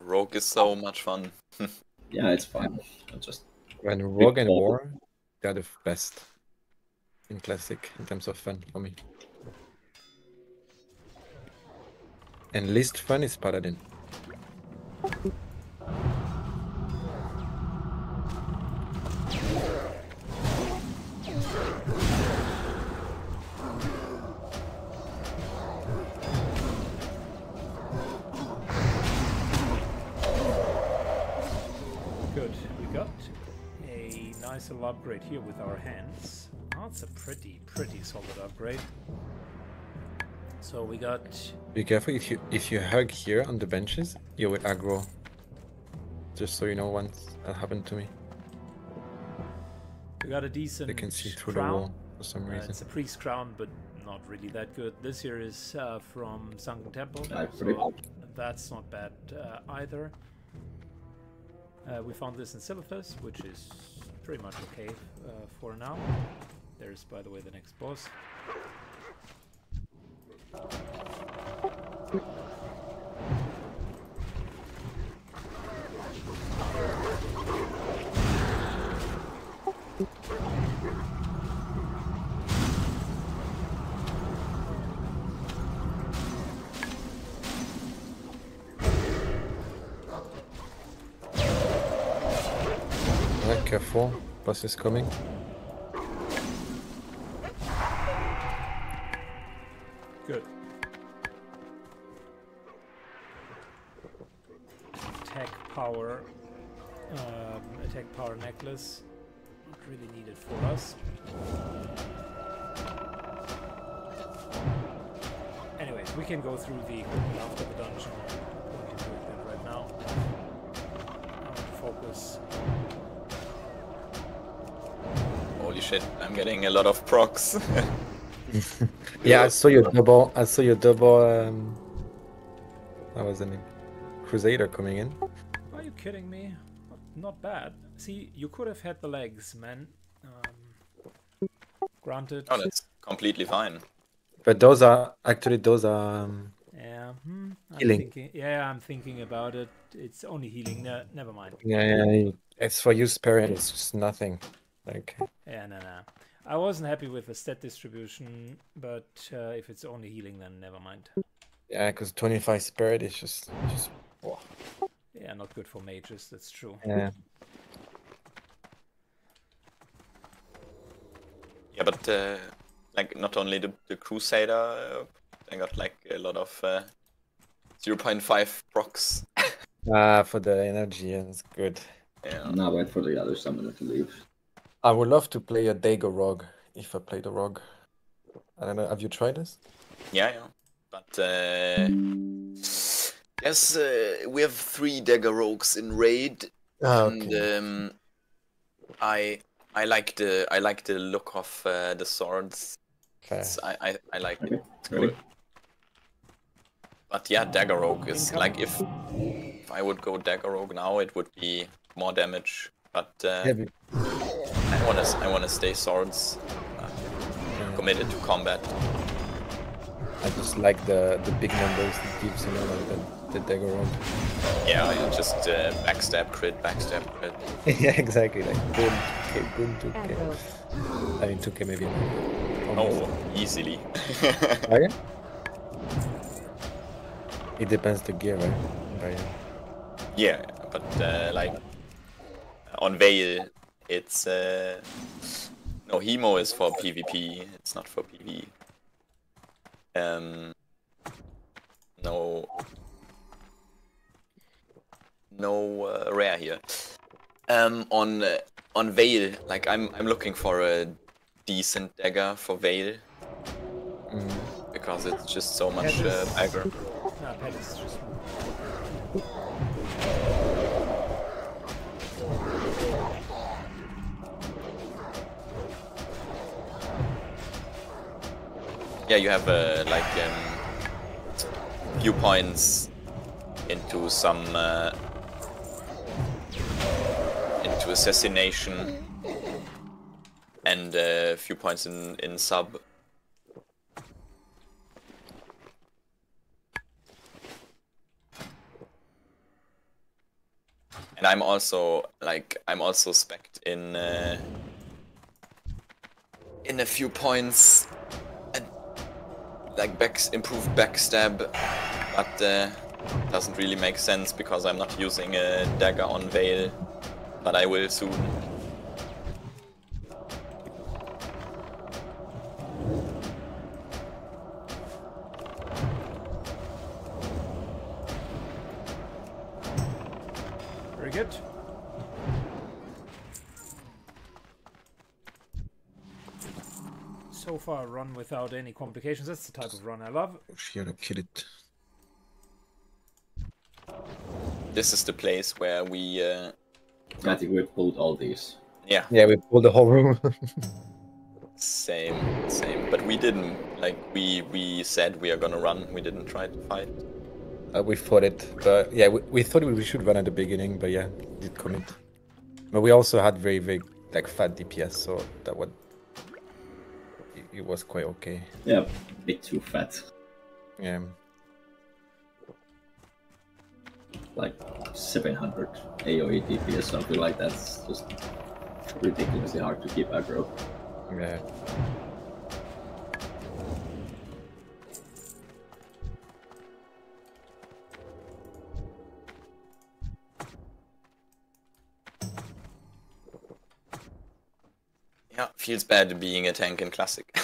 Rogue is so much fun. Yeah, it's fine. I just when Rogue and. War, they're the best in Classic in terms of fun for me. And least fun is Paladin. Little upgrade here with our hands. That's a pretty, pretty solid upgrade. So we got Be careful if you if you hug here on the benches, you will aggro. Just so you know, once that happened to me, we got a decent they can see through crown. the wall for some Uh, reason. it's a priest crown, but not really that good. This here is uh, from Sunken Temple, so that's not bad uh, either. Uh, we found this in Silithus, which is pretty much okay uh, for now. There's, by the way, the next boss. Careful. Boss is coming. Good. Attack power, um, attack power necklace. Not really needed for us. Anyways, we can go through the equipment after the dungeon. Shit, I'm getting a lot of procs. Yeah, I saw your double. I saw your double. Um, what was the name? Crusader coming in. Are you kidding me? Not, not bad. See, you could have had the legs, man. Um, granted. oh, that's completely fine. But those are actually those are. Um, Yeah, hmm, I'm Healing. Thinking, yeah, I'm thinking about it. It's only healing. No, never mind. yeah, yeah. It's for you, Spirit. It's just nothing. Like Yeah, no, no. I wasn't happy with the stat distribution, but uh, if it's only healing, then never mind. yeah, because 25 Spirit is just just. Yeah, not good for mages. That's true. Yeah. Yeah, but uh, like not only the, the Crusader, uh, I got like a lot of uh, 0.5 procs. Ah, for the energy, yeah, that's good. Yeah. Now wait for the other summoner to leave. I would love to play a Dagger Rogue if I play the Rogue. I don't know. Have you tried this? Yeah, yeah. But uh, yes, uh, we have three dagger rogues in raid, Ah, and um, I I like the I like the look of uh, the swords. Okay. It's- I, I I like it. Okay, It's ready? cool. But yeah, dagger rogue is like if if I would go dagger rogue now, it would be more damage. But uh, Heavy. I wanna I wanna stay swords. Uh, Yeah. committed to combat. I just like the the big numbers it gives, you know, like the, the Dagger Rogue. Yeah, I just uh, backstab crit, backstab crit. yeah, exactly. Like boom, 2k, boom, 2k. Aggro. I mean, 2k maybe. not. Almost. Oh, easily. Oh, yeah? It depends the gear, right? But, yeah. yeah, but uh, like on Veil, it's uh, no Hemo is for PvP. It's not for PvE. Um, no, no uh, rare here. Um, on uh, on Veil, like I'm I'm looking for a decent dagger for Veil Mm. because it's just so much uh, bagger. No, Yeah, you have uh, like um, viewpoints into some uh, into assassination and a uh, viewpoints in in sub. And I'm also like I'm also spec in uh, in a few points like back improved backstab, but uh, doesn't really make sense because I'm not using a dagger on Veil, but I will soon. very good. So far run without any complications. That's the type of run I love. Here to kill it. This is the place where we, uh, I think we pulled all these. yeah, Yeah, we pulled the whole room. same, same. But we didn't like we we said we are gonna run. We didn't try to fight. uh, we fought it, but yeah, we, we thought we should run at the beginning, but yeah, did commit. But we also had very very like fat DPS, so that would it, was quite okay. Yeah, a bit too fat. Yeah. Like 700 AoE DPS, something like that's just ridiculously hard to keep aggro. Yeah. Feels bad being a tank in classic.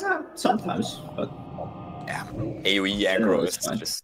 Yeah, sometimes, but yeah, AOE aggro is just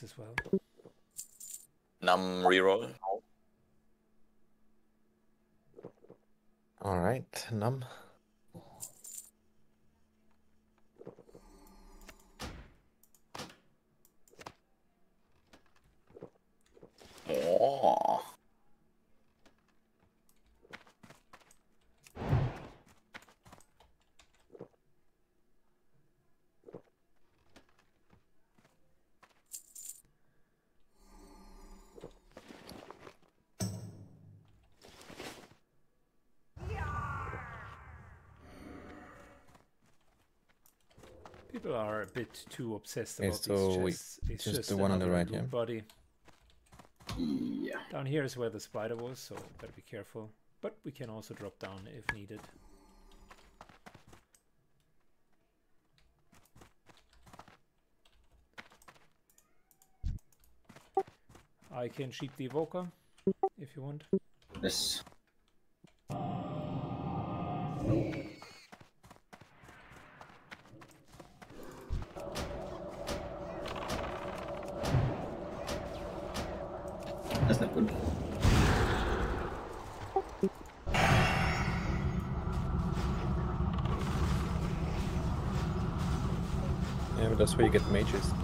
As well. Num reroll. All right, num. Oh. People are a bit too obsessed Okay, about so these chests. It's just just the one on the right, yeah? Body. yeah. Down here is where the spider was, so better be careful. But we can also drop down if needed. I can sheep the evoker if you want. Yes. that's that's where you get mages.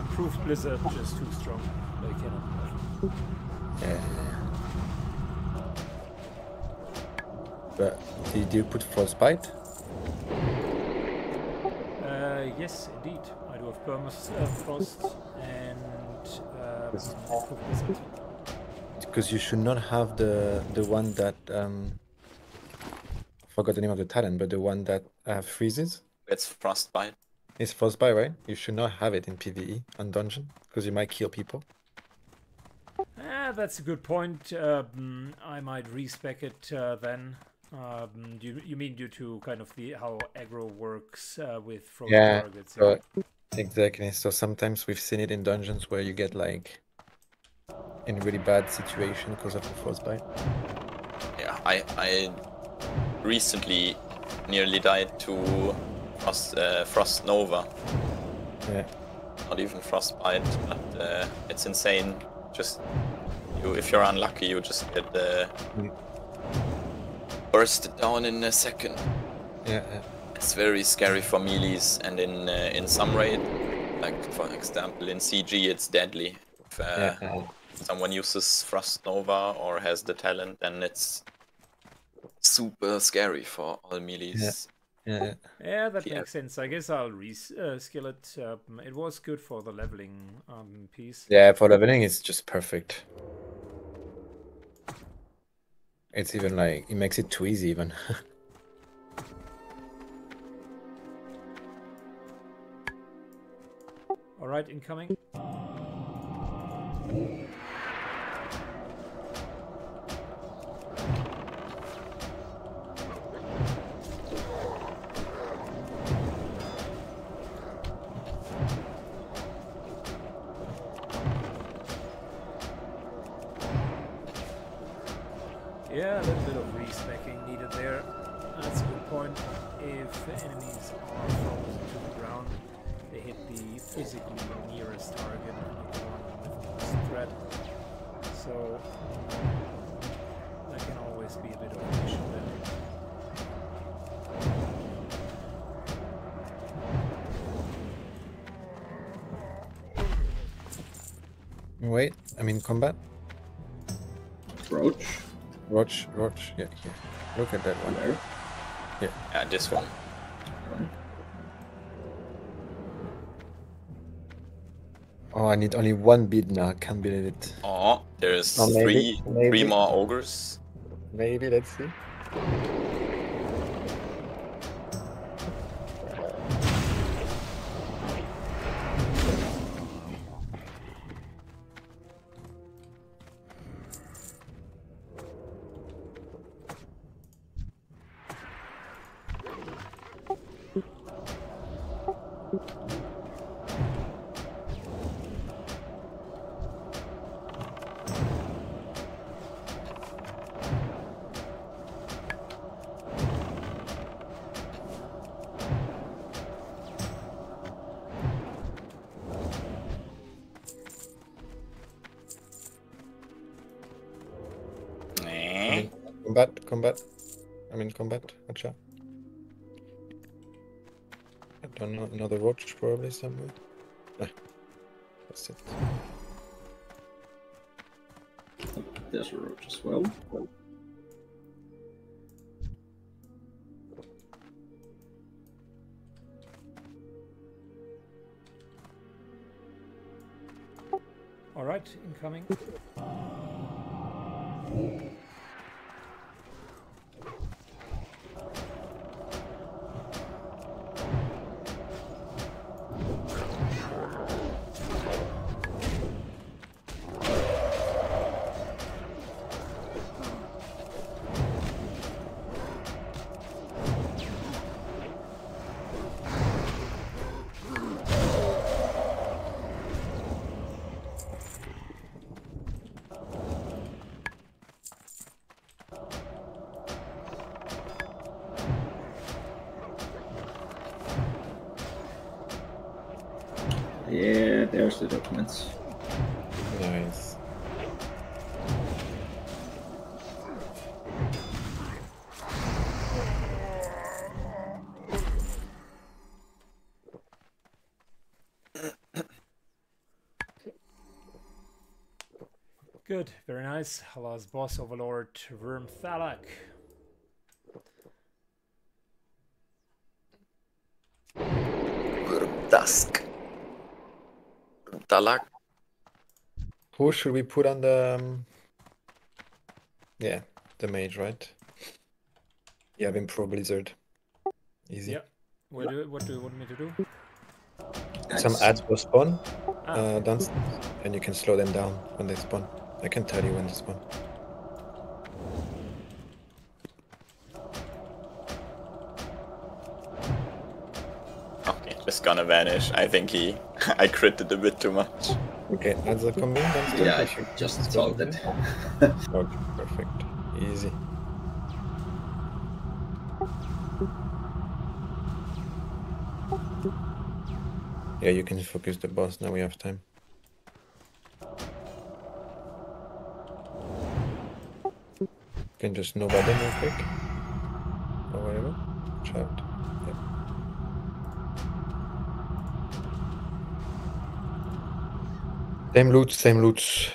Improved Blizzard, just too strong. They cannot. yeah. But did you put frostbite? Uh, yes, indeed. I do have Permafrost uh, Frost and uh, Improved Blizzard. Because you should not have the the one that um. Forgot the name of the talent, but the one that uh, freezes. It's frostbite. It's frostbite, right? You should not have it in PVE on dungeon because you might kill people. Ah, that's a good point. Um, I might respec it uh, then. Um, you, you mean due to kind of the how aggro works uh, with frozen Yeah, targets? So exactly. So sometimes we've seen it in dungeons where you get like in a really bad situation because of the frostbite. Yeah, I I recently nearly died to frost uh, frost nova. Yeah. Not even frostbite, but uh, it's insane. Just you, if you're unlucky, you just get uh, Mm. bursted down in a second. Yeah. yeah. It's very scary for melees, and in uh, in some raid, like for example in CG, it's deadly. If uh, yeah, yeah. someone uses Frost Nova or has the talent, then it's super scary for all melees. Yeah. Yeah, that Yeah. makes sense. I guess I'll reskill it. Um, it was good for the leveling um, piece. Yeah, for leveling, it's just perfect. It's even like it makes it too easy even. All right, incoming. Combat. Roach. Roach, Roach, Yeah, here. Look at that one. Where? Yeah, uh, this one. Oh, I need only one bead now. I can't believe it. Oh, there's Oh, maybe, three maybe. three more ogres. Maybe, let's see. Combat, combat. I'm in combat. Watch out. I don't know. Another watch probably somewhere. Ah, that's it. There's a roach as well. All right, incoming. Good, very nice. Last boss overlord Worm Thalak. Dusk. Thalak. Who should we put on the? Um... Yeah, the mage, right? Yeah, I've been pro blizzard. Easy. Yeah. What do, what do you want me to do? Some Nice. ads will spawn Ah, uh, downstairs, and you can slow them down when they spawn. I can tell you when they spawn. Okay, just gonna vanish. I think he. I critted a bit too much. Okay, ads a coming downstairs. Yeah, I should just spawn felt it. Okay, perfect. Easy. Yeah, you can focus the boss now. We have time. Can just nova them real quick. Or whatever. Same loot, same loot.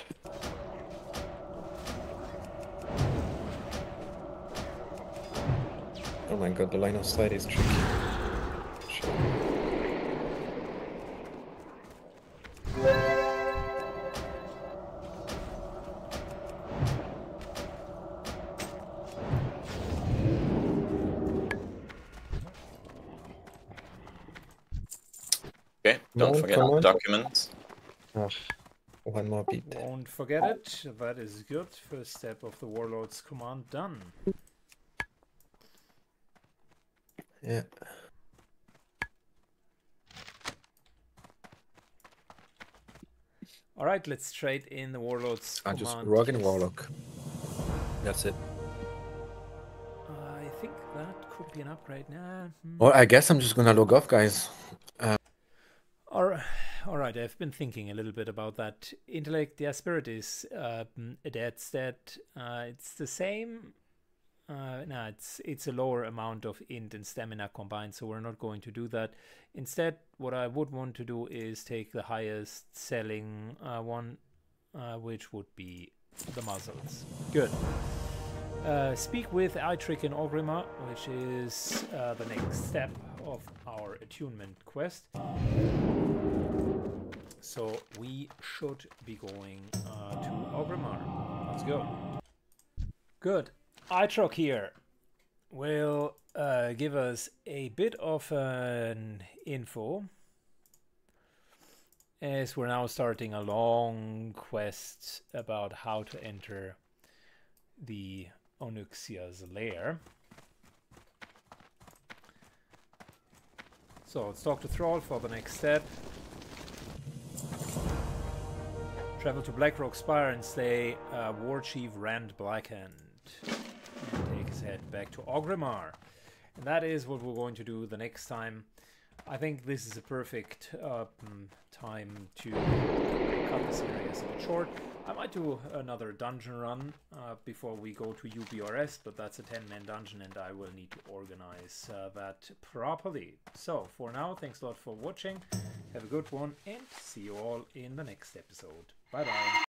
Oh my god, the line of sight is tricky. Don't No, forget come on. documents. Oh, one more beat. Won't forget it. That is good. First step of the Warlord's command done. Yeah. All right, let's trade in the Warlord's command. I command. just Rogue and. Warlock. That's it. I think that could be an upgrade. Nah. hmm. Well, I guess I'm just gonna log off, guys. All right. I've been thinking a little bit about that. Intellect, yeah, spirit is uh, a dead stat. Uh, it's the same. Uh, no, it's it's a lower amount of int and stamina combined, so we're not going to do that. Instead, what I would want to do is take the highest selling uh, one, uh, which would be the muzzles. Good. Uh, speak with Eitrigg and Orgrimmar, which is uh, the next step of our attunement quest. So we should be going uh, to Orgrimmar. Let's go. Good. Eitrigg here will uh, give us a bit of an info as we're now starting a long quest about how to enter the Onyxia's lair. So let's talk to Thrall for the next step. Travel to Blackrock Spire and slay uh, War Chief Rend Blackhand. And take his head back to Orgrimmar. And that is what we're going to do the next time. I think this is a perfect uh, mm, time to cut the series a bit short. I might do another dungeon run uh, before we go to UBRS, but that's a 10-man dungeon and I will need to organize uh, that properly. So, for now, thanks a lot for watching. Have a good one and see you all in the next episode. Bye-bye.